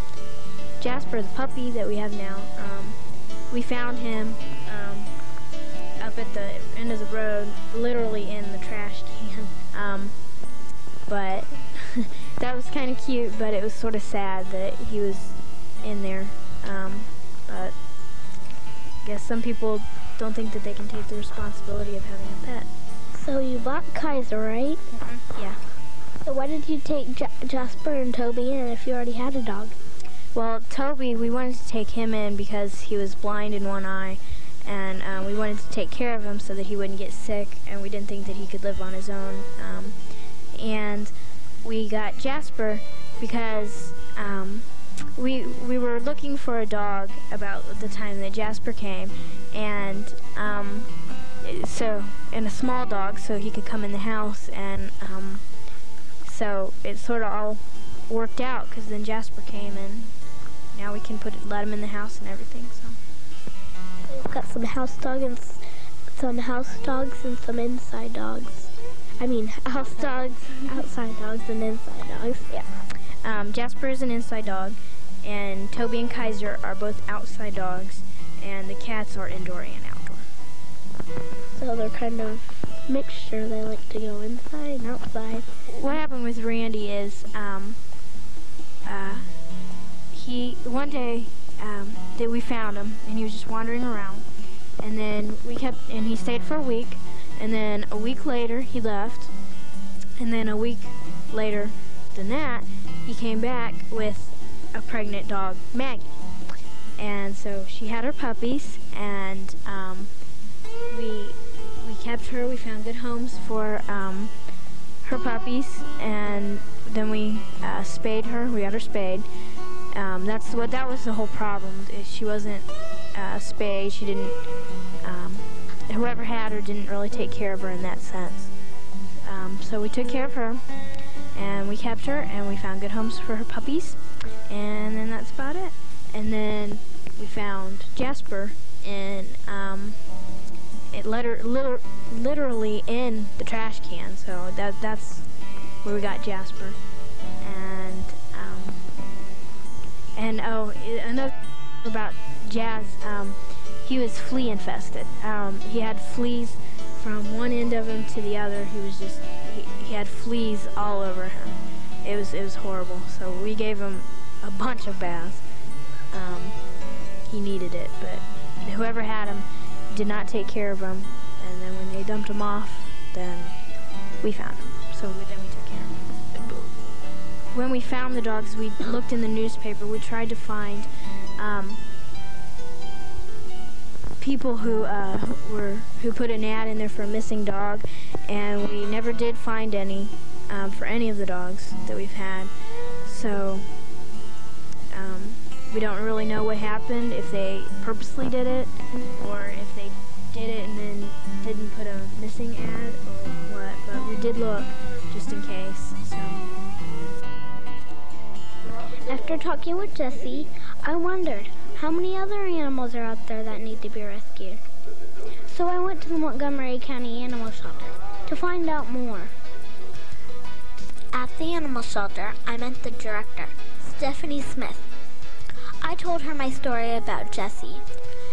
Jasper, the puppy that we have now, um, we found him um, up at the end of the road, literally in the trash can. Um, but that was kind of cute, but it was sort of sad that he was in there. Um, but I guess some people don't think that they can take the responsibility of having a pet. So, you bought Kaiser, right? Yeah. So, why did you take Ja- Jasper and Toby in if you already had a dog? Well, Toby, we wanted to take him in because he was blind in one eye, and um, we wanted to take care of him so that he wouldn't get sick, and we didn't think that he could live on his own. Um, and we got Jasper because um, we we were looking for a dog about the time that Jasper came, and um, so and a small dog so he could come in the house, and um, so it sort of all worked out because then Jasper came and now we can put it, let him in the house and everything. So We've got some house dogs and some house dogs and some inside dogs. I mean, house dogs, outside dogs, and inside dogs. yeah, um, Jasper is an inside dog, and Toby and Kaiser are both outside dogs, and the cats are indoor and outdoor. So they're kind of mixture. They like to go inside and outside. What happened with Randy is um, uh, he one day um, that we found him and he was just wandering around, and then we kept and he stayed for a week, and then a week later he left, and then a week later than that he came back with a pregnant dog, Maggie, and so she had her puppies and um, we we kept her. We found good homes for um, her puppies, and then we uh, spayed her. We got her spayed. Um, that's what that was the whole problem. She wasn't uh, spayed. She didn't. Um, whoever had her didn't really take care of her in that sense. Um, so we took care of her, and we kept her, and we found good homes for her puppies, and then that's about it. And then we found Jasper and um, it liter- liter- literally in the trash can. So that that's where we got Jasper. And and oh, another about Jazz. Um, he was flea infested. Um, he had fleas from one end of him to the other. He was just he, he had fleas all over him. It was it was horrible. So we gave him a bunch of baths. Um, he needed it, but whoever had him did not take care of him. And then when they dumped him off, then we found him. So we, then When we found the dogs, we looked in the newspaper. We tried to find um, people who uh, were who put an ad in there for a missing dog, and we never did find any um, for any of the dogs that we've had. So um, we don't really know what happened, if they purposely did it, or if they did it and then didn't put a missing ad or what. But we did look After talking with Jesse, I wondered how many other animals are out there that need to be rescued. So I went to the Montgomery County Animal Shelter to find out more. At the animal shelter, I met the director, Stephanie Smith. I told her my story about Jessie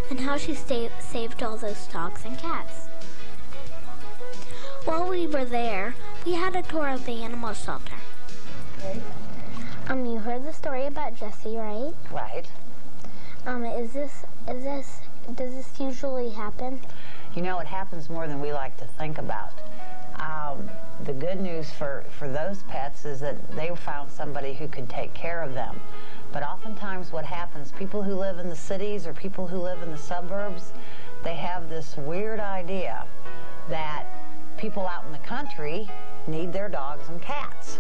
and how she saved all those dogs and cats. While we were there, we had a tour of the animal shelter. Um, you heard the story about Jesse, right? Right. Um, is this, is this, does this usually happen? You know, it happens more than we like to think about. Um, the good news for, for those pets is that they found somebody who could take care of them. But oftentimes what happens, people who live in the cities or people who live in the suburbs, they have this weird idea that people out in the country need their dogs and cats.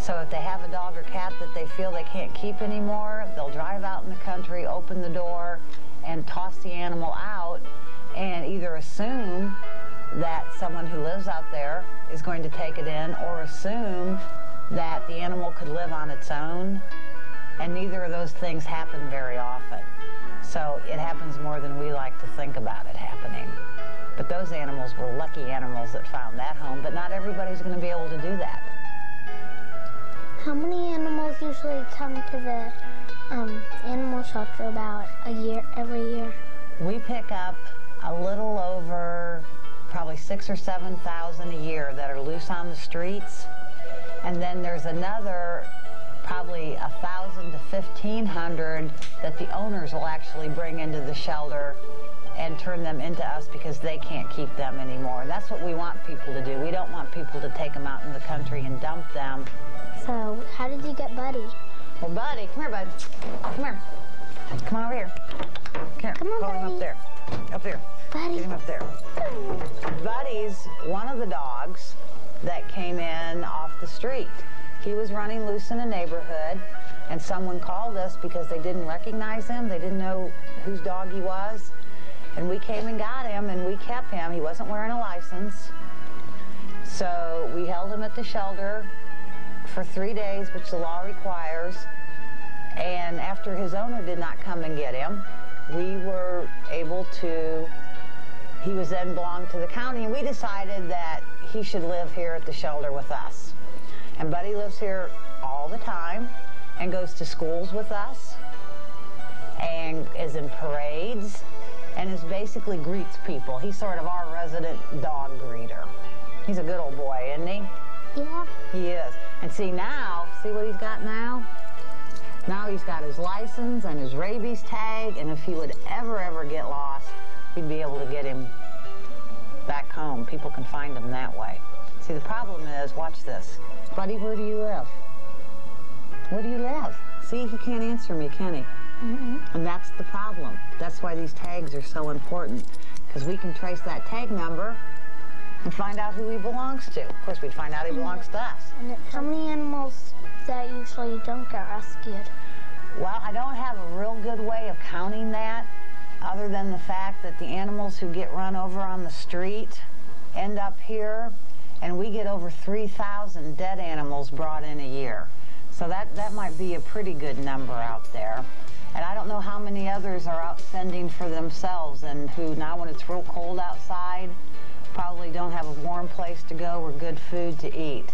So if they have a dog or cat that they feel they can't keep anymore, they'll drive out in the country, open the door, and toss the animal out, and either assume that someone who lives out there is going to take it in, or assume that the animal could live on its own, and neither of those things happen very often. So it happens more than we like to think about it happening. But those animals were lucky animals that found that home, but not everybody's going to be able to do that. How many animals usually come to the um, animal shelter about a year, every year? We pick up a little over probably six or seven thousand a year that are loose on the streets. And then there's another probably a thousand to fifteen hundred that the owners will actually bring into the shelter and turn them into us because they can't keep them anymore. That's what we want people to do. We don't want people to take them out in the country and dump them. So, how did you get Buddy? Well, Buddy, come here, bud. Come here. Come on over here. Come, Come on, Call him Buddy. up there. Up there. Buddy. Get him up there. Buddy's one of the dogs that came in off the street. He was running loose in a neighborhood, and someone called us because they didn't recognize him. They didn't know whose dog he was. And we came and got him, and we kept him. He wasn't wearing a license. So we held him at the shelter for three days, which the law requires. And after his owner did not come and get him, we were able to, he was then belonged to the county, and we decided that he should live here at the shelter with us. And Buddy lives here all the time and goes to schools with us and is in parades and is basically greets people. He's sort of our resident dog greeter. He's a good old boy, isn't he? Yeah. He is. And see now, see what he's got now? Now he's got his license and his rabies tag, and if he would ever, ever get lost, we'd be able to get him back home. People can find him that way. See, the problem is, watch this. Buddy, where do you live? Where do you live? See, he can't answer me, can he? Mm -hmm. And that's the problem. That's why these tags are so important, because we can trace that tag number and find out who he belongs to. Of course, we'd find out he belongs to us. And how many animals that usually don't get rescued? Well, I don't have a real good way of counting that, other than the fact that the animals who get run over on the street end up here, and we get over 3,000 dead animals brought in a year. So that, that might be a pretty good number out there. And I don't know how many others are out fending for themselves and who now when it's real cold outside probably don't have a warm place to go or good food to eat.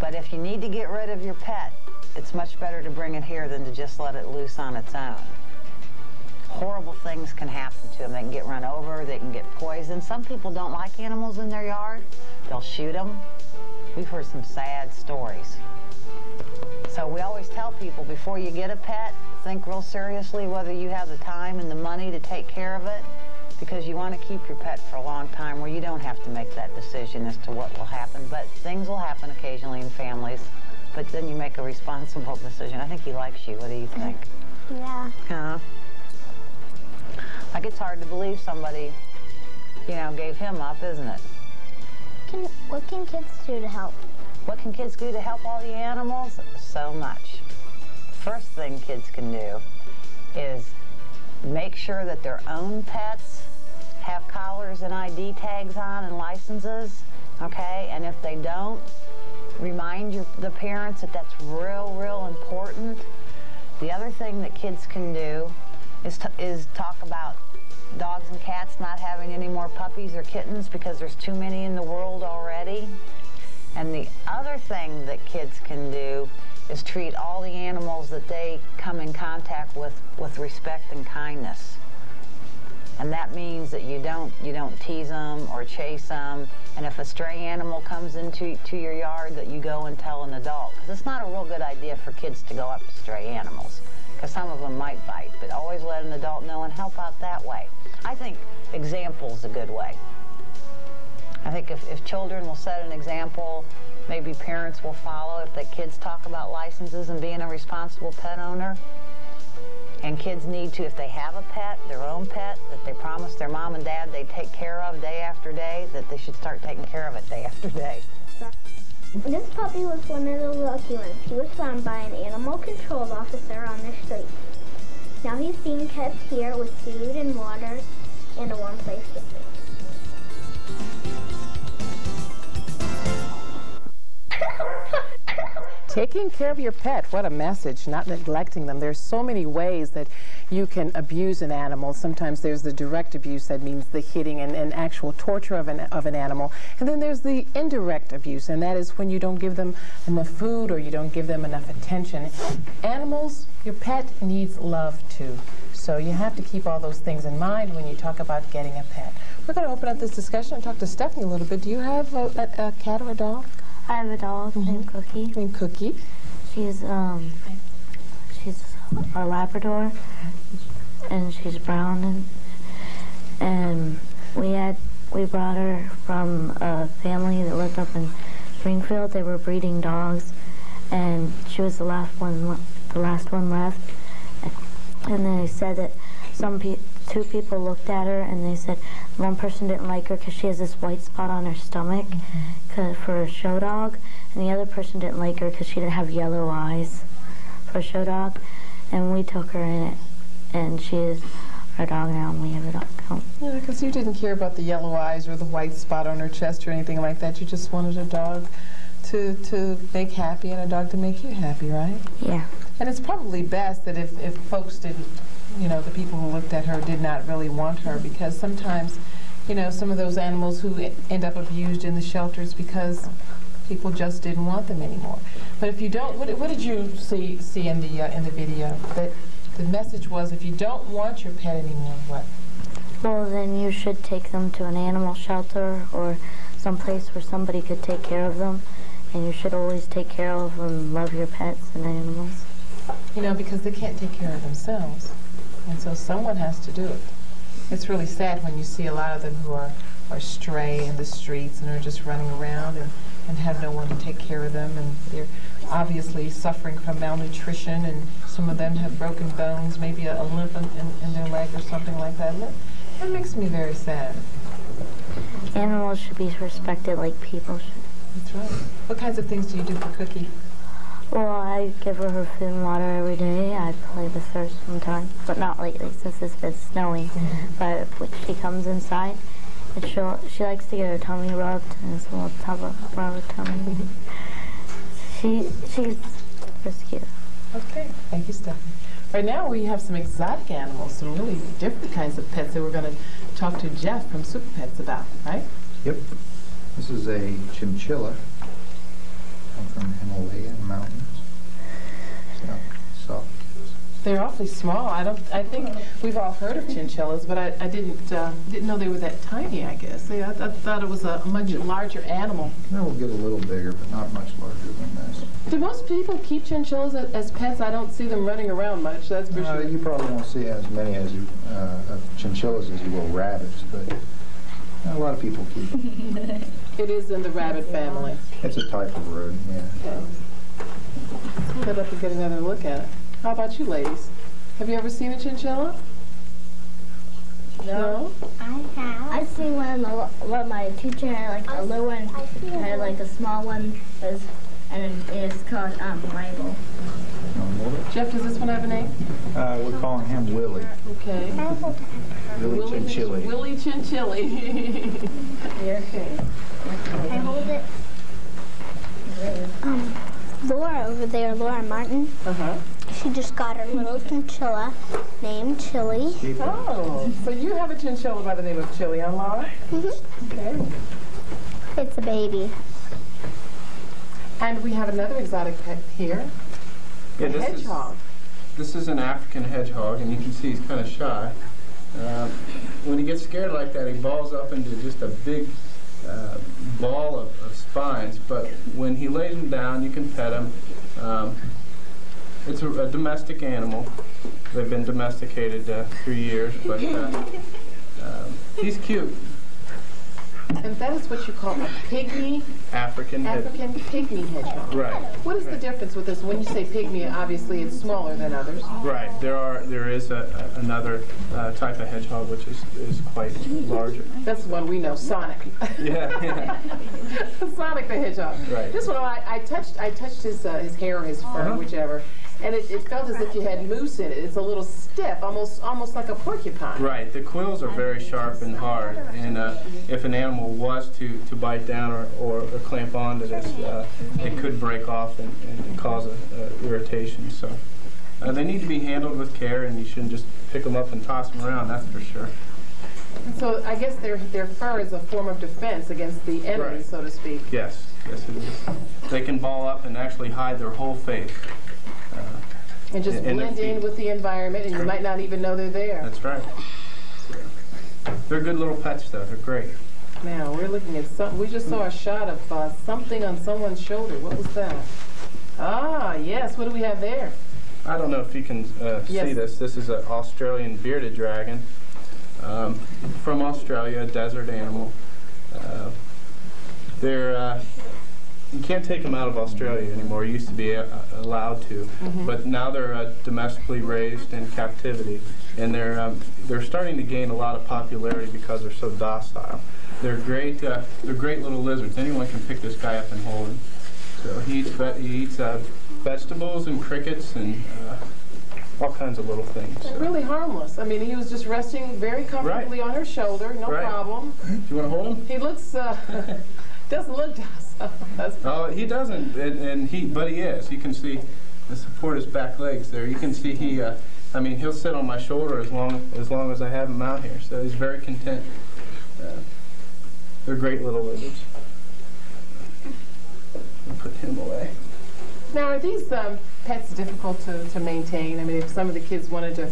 But if you need to get rid of your pet, it's much better to bring it here than to just let it loose on its own. Horrible things can happen to them. They can get run over, they can get poisoned. Some people don't like animals in their yard. They'll shoot them. We've heard some sad stories. So we always tell people before you get a pet, think real seriously whether you have the time and the money to take care of it because you want to keep your pet for a long time where you don't have to make that decision as to what will happen. But things will happen occasionally in families, but then you make a responsible decision. I think he likes you. What do you think? Yeah. Huh? Like it's hard to believe somebody, you know, gave him up, isn't it? Can, what can kids do to help? What can kids do to help all the animals? So much. First thing kids can do is make sure that their own pets have collars and ID tags on and licenses, okay? And if they don't, remind your, the parents that that's real, real important. The other thing that kids can do is, is talk about dogs and cats not having any more puppies or kittens because there's too many in the world already. And the other thing that kids can do is treat all the animals that they come in contact with with respect and kindness. And that means that you don't you don't tease them or chase them. And if a stray animal comes into to your yard, that you go and tell an adult. Because it's not a real good idea for kids to go up to stray animals. Because some of them might bite. But always let an adult know and help out that way. I think example's a good way. I think if, if children will set an example, maybe parents will follow. If the kids talk about licenses and being a responsible pet owner, and kids need to, if they have a pet, their own pet, that they promise their mom and dad they take care of day after day, that they should start taking care of it day after day. This puppy was one of the lucky ones. He was found by an animal control officer on the street. Now he's being kept here with food and water and a warm place to sleep. Taking care of your pet, what a message, not neglecting them. There's so many ways that you can abuse an animal. Sometimes there's the direct abuse that means the hitting and, and actual torture of an, of an animal. And then there's the indirect abuse, and that is when you don't give them enough food or you don't give them enough attention. Animals, your pet needs love too. So you have to keep all those things in mind when you talk about getting a pet. We're going to open up this discussion and talk to Stephanie a little bit. Do you have a, a, a cat or a dog? I have a dog named Cookie. Named Cookie. She's um, she's a Labrador, and she's brown, and and we had we brought her from a family that lived up in Springfield. They were breeding dogs, and she was the last one, the last one left. And they said that some pe- two people looked at her and they said one person didn't like her because she has this white spot on her stomach mm-hmm. 'cause- for a show dog, and the other person didn't like her because she didn't have yellow eyes for a show dog. And we took her in it, and she is our dog now, and we have a dog now. Yeah, because you didn't care about the yellow eyes or the white spot on her chest or anything like that. You just wanted a dog to to make happy and a dog to make you happy, right? Yeah. And it's probably best that if, if folks didn't, you know, the people who looked at her did not really want her because sometimes, you know, some of those animals who end up abused in the shelters because people just didn't want them anymore. But if you don't, what, what did you see see in the uh, in the video? That the message was if you don't want your pet anymore, what? Well, then you should take them to an animal shelter or some place where somebody could take care of them. And you should always take care of and love your pets and animals. You know, because they can't take care of themselves. And so someone has to do it. It's really sad when you see a lot of them who are, are stray in the streets and are just running around and, and have no one to take care of them. And they're obviously suffering from malnutrition and some of them have broken bones, maybe a, a limp in, in, in their leg or something like that. And that, that makes me very sad. Animals should be respected like people should. That's right. What kinds of things do you do for Cookie? Well, I give her her food and water every day. I play with her sometimes, but not lately since it's been snowy. Mm-hmm. But when she comes inside, and she she likes to get her tummy rubbed, and it's a little tub of rub her tummy. Mm-hmm. She she's just cute. Okay, thank you, Stephanie. Right now, we have some exotic animals, some really different kinds of pets that we're going to talk to Jeff from Super Petz about, right? Yep. This is a chinchilla. Come from Himalayan mountains. So, soft. They're awfully small. I don't. I think we've all heard of chinchillas, but I, I didn't uh, didn't know they were that tiny. I guess I, I thought it was a much larger animal. They will get a little bigger, but not much larger than this. Do most people keep chinchillas as, as pets? I don't see them running around much. That's for Uh, sure. you probably won't see as many as you uh, of chinchillas as you will rabbits, but a lot of people keep them. it is in the rabbit family. It's a type of rodent, yeah. Okay. Let's hold it up and get another look at it. How about you, ladies? Have you ever seen a chinchilla? No? I have. I've seen one, a lo- what my teacher had, like a little one, had like a small one, was, and it's called um, Bible. Jeff, does this one have a name? Uh, we're calling him Willie. Okay. Willie Chinchilli. Willie Chinchilli. yeah, okay. Can I hold it? Um, Laura over there, Laura Martin. Uh-huh. She just got her little chinchilla named Chili. Oh, so you have a chinchilla by the name of Chili, huh, Laura? Mm-hmm. Okay. It's a baby. And we have another exotic pet here. Yeah, a this is- hedgehog. This is an African hedgehog, and you can see he's kind of shy. Uh, when he gets scared like that, he balls up into just a big uh, ball of, of spines. But when he lays him down, you can pet him. Um, it's a, a domestic animal. They've been domesticated uh, through years, but uh, um, he's cute. And that is what you call a pygmy, African hedgehog. African pygmy hedgehog. Right. What is the difference with this? When you say pygmy, obviously it's smaller than others. Right. There are there is a, a, another uh, type of hedgehog which is, is quite larger. That's the one we know, Sonic. Yeah. yeah. Sonic the Hedgehog. Right. This one, I, I touched, I touched his uh, his hair or his fur, Uh-huh. whichever, and it, it felt as if you had mousse in it. It's a little stiff, almost almost like a porcupine. Right. The quills are very sharp and hard, and uh, if an animal was to, to bite down or, or, or clamp onto this, uh, it could break off and, and cause a, a irritation. So uh, they need to be handled with care, and you shouldn't just pick them up and toss them around. That's for sure. So I guess their their fur is a form of defense against the enemy, Right. so to speak. Yes. Yes, it is. They can ball up and actually hide their whole face. And just And blend in with the environment, and you might not even know they're there. That's right. They're good little pets, though. They're great. Now we're looking at something. We just saw a shot of uh, something on someone's shoulder. What was that? Ah, yes. What do we have there? I don't know if you can uh, see this. This is an Australian bearded dragon um, from Australia, a desert animal. Uh, they're uh, you can't take them out of Australia anymore. You used to be uh, allowed to, Mhm. but now they're uh, domestically raised in captivity, and they're um, they're starting to gain a lot of popularity because they're so docile. They're great. Uh, they're great little lizards. Anyone can pick this guy up and hold him. So he eats ve- he eats uh, vegetables and crickets and uh, all kinds of little things. So. Really harmless. I mean, he was just resting very comfortably on her shoulder, no Right. problem. Do you want to hold him? He looks uh, doesn't look docile. Oh, he doesn't, and, and he, but he is. You can see the support his back legs there. You can see he, uh, I mean, he'll sit on my shoulder as long as long as I have him out here. So he's very content. Uh, they're great little lizards. I'll put him away. Now, are these um, pets difficult to, to maintain? I mean, if some of the kids wanted to,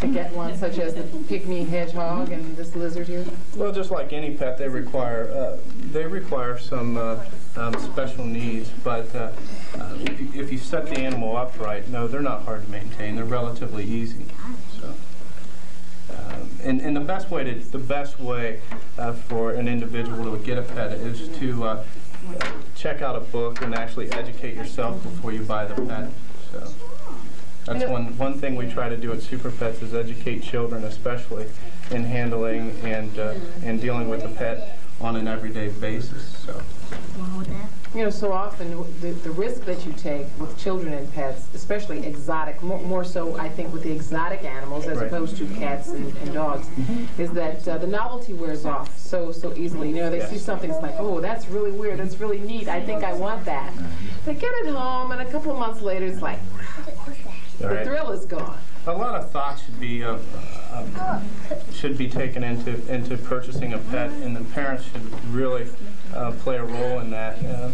to get one, such as the pygmy hedgehog and this lizard here? Well, just like any pet, they require uh, they require some uh, um, special needs. But uh, uh, if, you, if you set the animal up right, no, they're not hard to maintain. They're relatively easy. So, um, and, and the best way to the best way uh, for an individual to get a pet is to uh, check out a book and actually educate yourself before you buy the pet. So. That's one, one thing we try to do at Super Petz is educate children, especially in handling and uh, and dealing with a pet on an everyday basis. So You know, so often the, the risk that you take with children and pets, especially exotic, more, more so I think with the exotic animals as Right. opposed to cats and, and dogs, is that uh, the novelty wears off so so easily. You know, they see something, it's like, oh, that's really weird, that's really neat, I think I want that. They get it home, and a couple of months later, it's like, the right. thrill is gone. a lot of thought should be uh, um, should be taken into into purchasing a pet, and the parents should really uh, play a role in that. Uh,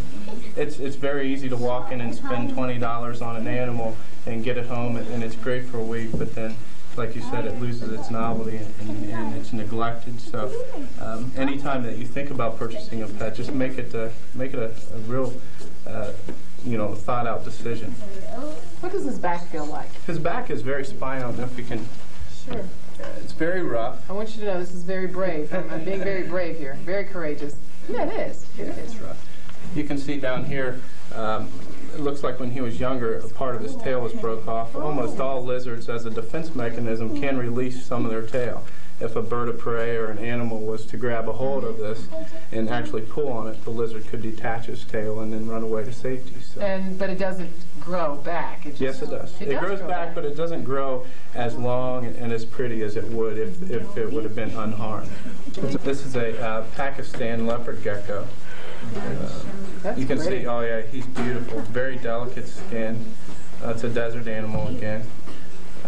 it's it's very easy to walk in and spend twenty dollars on an animal and get it home, and, and it's great for a week, but then. Like you said, it loses its novelty and, and, and it's neglected. So, um, anytime that you think about purchasing a pet, just make it a, make it a, a real, uh, you know, thought out decision. What does his back feel like? His back is very spiny. I don't know if you can. Sure. It's very rough. I want you to know this is very brave. I'm, I'm being very brave here, very courageous. Yeah, it is. It is. It's rough. You can see down here. Um, it looks like when he was younger, a part of his tail was broke off. Almost all lizards, as a defense mechanism, can release some of their tail. if a bird of prey or an animal was to grab a hold of this and actually pull on it, the lizard could detach its tail and then run away to safety. So. And but it doesn't grow back. It just, Yes, it does. It, It, does grows grow back, but it doesn't grow as long and, and as pretty as it would if, if it would have been unharmed. This is a uh, Pakistan leopard gecko. Uh, you can see, oh yeah, he's beautiful. Very delicate skin. Uh, it's a desert animal again.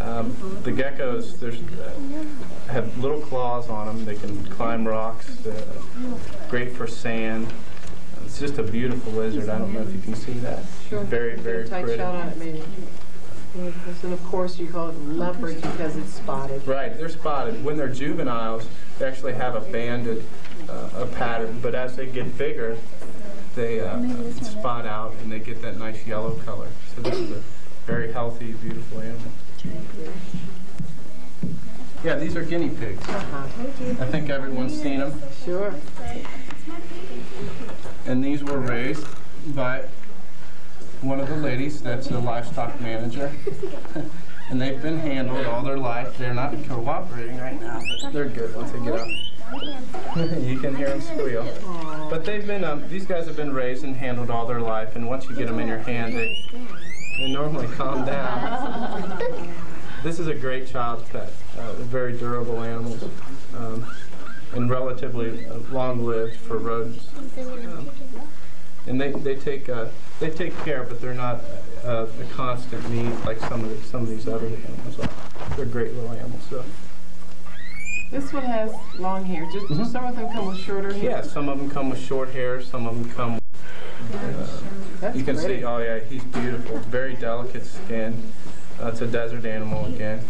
Um, the geckos there's, uh, have little claws on them. They can climb rocks. Uh, great for sand. It's just a beautiful lizard. I don't know if you can see that. Sure. Very, very pretty. And of course, you call it leopard because it's spotted. Right, they're spotted. When they're juveniles, they actually have a banded uh, a pattern, but as they get bigger, they uh, spot out and they get that nice yellow color. So this is a very healthy, beautiful animal. Yeah, these are guinea pigs. I think everyone's seen them. Sure. And these were raised by one of the ladies that's a livestock manager. and they've been handled all their life. They're not cooperating right now, but they're good once they get up. you can hear them squeal. But they've been, um, these guys have been raised and handled all their life, and once you get them in your hand, they, they normally calm down. This is a great child's pet. Uh, very durable animals, um, and relatively long-lived for rodents. Um, and they, they take uh, they take care, but they're not uh, a constant need like some of the, some of these other animals are. They're great little animals. So. This one has long hair. Just, just some of them come with shorter hair. Yeah, some of them come with short hair. Some of them come. Uh, you can see, oh yeah, he's beautiful. Very delicate skin. Uh, it's a desert animal again.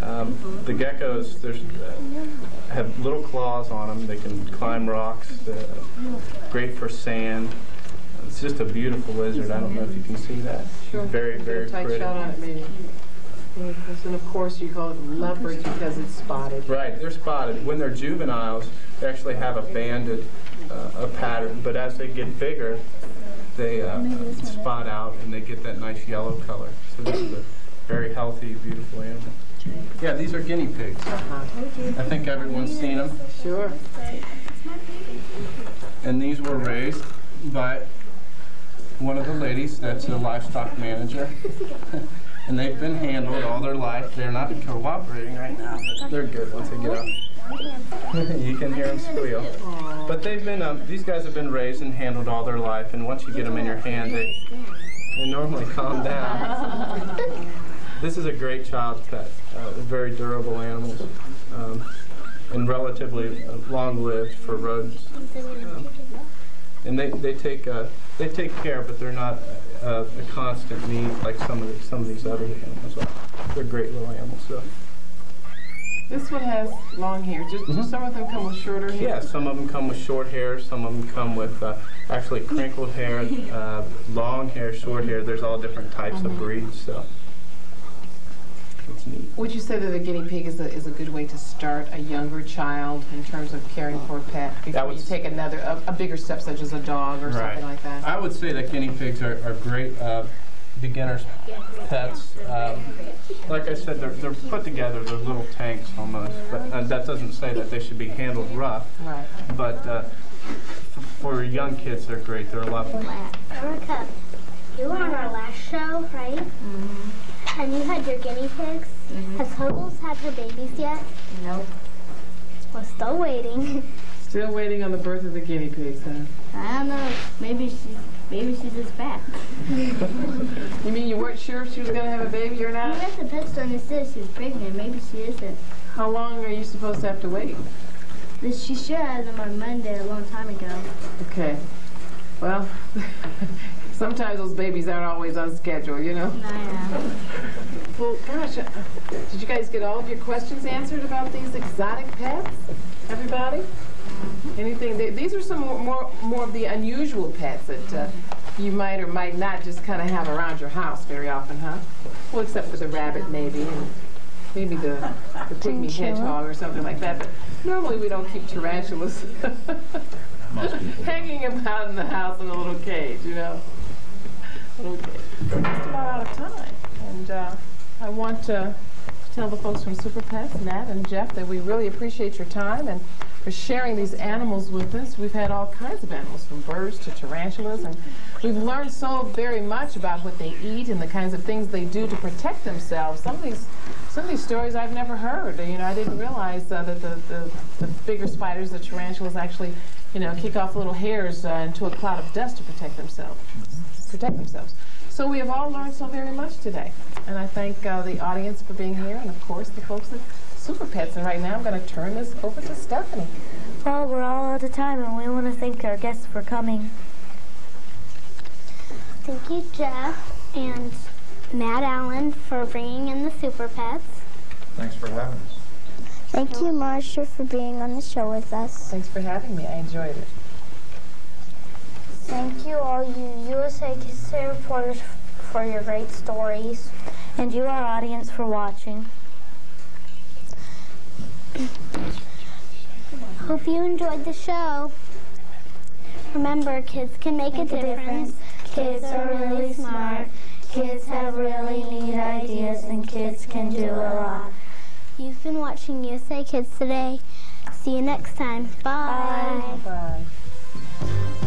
Um, the geckos, there's uh, have little claws on them. They can climb rocks. Uh, great for sand. It's just a beautiful lizard. I don't know if you can see that. Sure. Very, Get a very tight pretty. shot on it, maybe. And of course, you call it leopard because it's spotted. Right, they're spotted. When they're juveniles, they actually have a banded uh, a pattern, but as they get bigger, they uh, spot out and they get that nice yellow color. So this is a very healthy, beautiful animal. Yeah, these are guinea pigs. I think everyone's seen them. Sure. And these were raised by one of the ladies that's a livestock manager. and they've been handled all their life. They're not cooperating right now, but they're good once they get up. you can hear them squeal. But they've been, um, these guys have been raised and handled all their life, and once you get them in your hand, they, they normally calm down. This is a great child's pet. Uh, very durable animals, um, and relatively long-lived for rodents. Um, and they, they take uh, they take care, but they're not uh, a constant need like some of the, some of these other animals are. They're great little animals. So. This one has long hair. Just, just some of them come with shorter hair. Yeah, some of them come with short hair. Some of them come with uh, actually crinkled hair, uh, long hair, short hair. There's all different types of breeds. So it's neat. Would you say that a guinea pig is a, is a good way to start a younger child in terms of caring for a pet before you take another, a, a bigger step such as a dog or something like that? I would say that guinea pigs are, are great uh, beginners pets. Um, like I said, they're, they're put together, they're little tanks almost, but uh, that doesn't say that they should be handled rough. Right. But uh, f- for young kids, they're great. They're a lot. Erica, you were on our last show, right? Mm-hmm. And you had your guinea pigs. Mm-hmm. Has Huggles had her babies yet? Nope. We're still waiting. Still waiting on the birth of the guinea pigs, huh? I don't know. Maybe she's maybe she's just fat. You mean you weren't sure if she was going to have a baby or We not? went to pet store and it says she's pregnant. Maybe she isn't. How long are you supposed to have to wait? She sure had them on Monday a long time ago. Okay. Well, sometimes those babies aren't always on schedule, you know? Well, gosh, uh, did you guys get all of your questions answered about these exotic pets? Everybody? Anything? they- These are some more, more, more of the unusual pets that uh, you might or might not just kind of have around your house very often, huh? Well, except for the rabbit, maybe, and maybe the, the pygmy hedgehog or something like that. But normally we don't keep tarantulas hanging about in the house in a little cage, you know? Just about out of time. And uh, I want to tell the folks from Super Petz, Nat and Jeff, that we really appreciate your time and for sharing these animals with us. We've had all kinds of animals, from birds to tarantulas, and we've learned so very much about what they eat and the kinds of things they do to protect themselves. Some of these, some of these stories I've never heard. You know, I didn't realize uh, that the, the, the bigger spiders, the tarantulas, actually, you know, kick off little hairs uh, into a cloud of dust to protect themselves. Protect themselves. So we have all learned so very much today, and I thank uh, the audience for being here, and of course the folks at Super Petz. And right now, I'm going to turn this over to Stephanie. Well, we're all out of time, and we want to thank our guests for coming. Thank you, Jeff and Matt Allen, for bringing in the Super Petz. Thanks for having us. Thank you, Marsha, for being on the show with us. Thanks for having me. I enjoyed it. Thank you, all you USA Kids Today reporters, for your great stories. And you, our audience, for watching. Hope you enjoyed the show. Remember, kids can make, a, difference. Kids are really smart. Kids have really neat ideas, and kids can do a lot. You've been watching USA Kids Today. See you next time. Bye. Bye.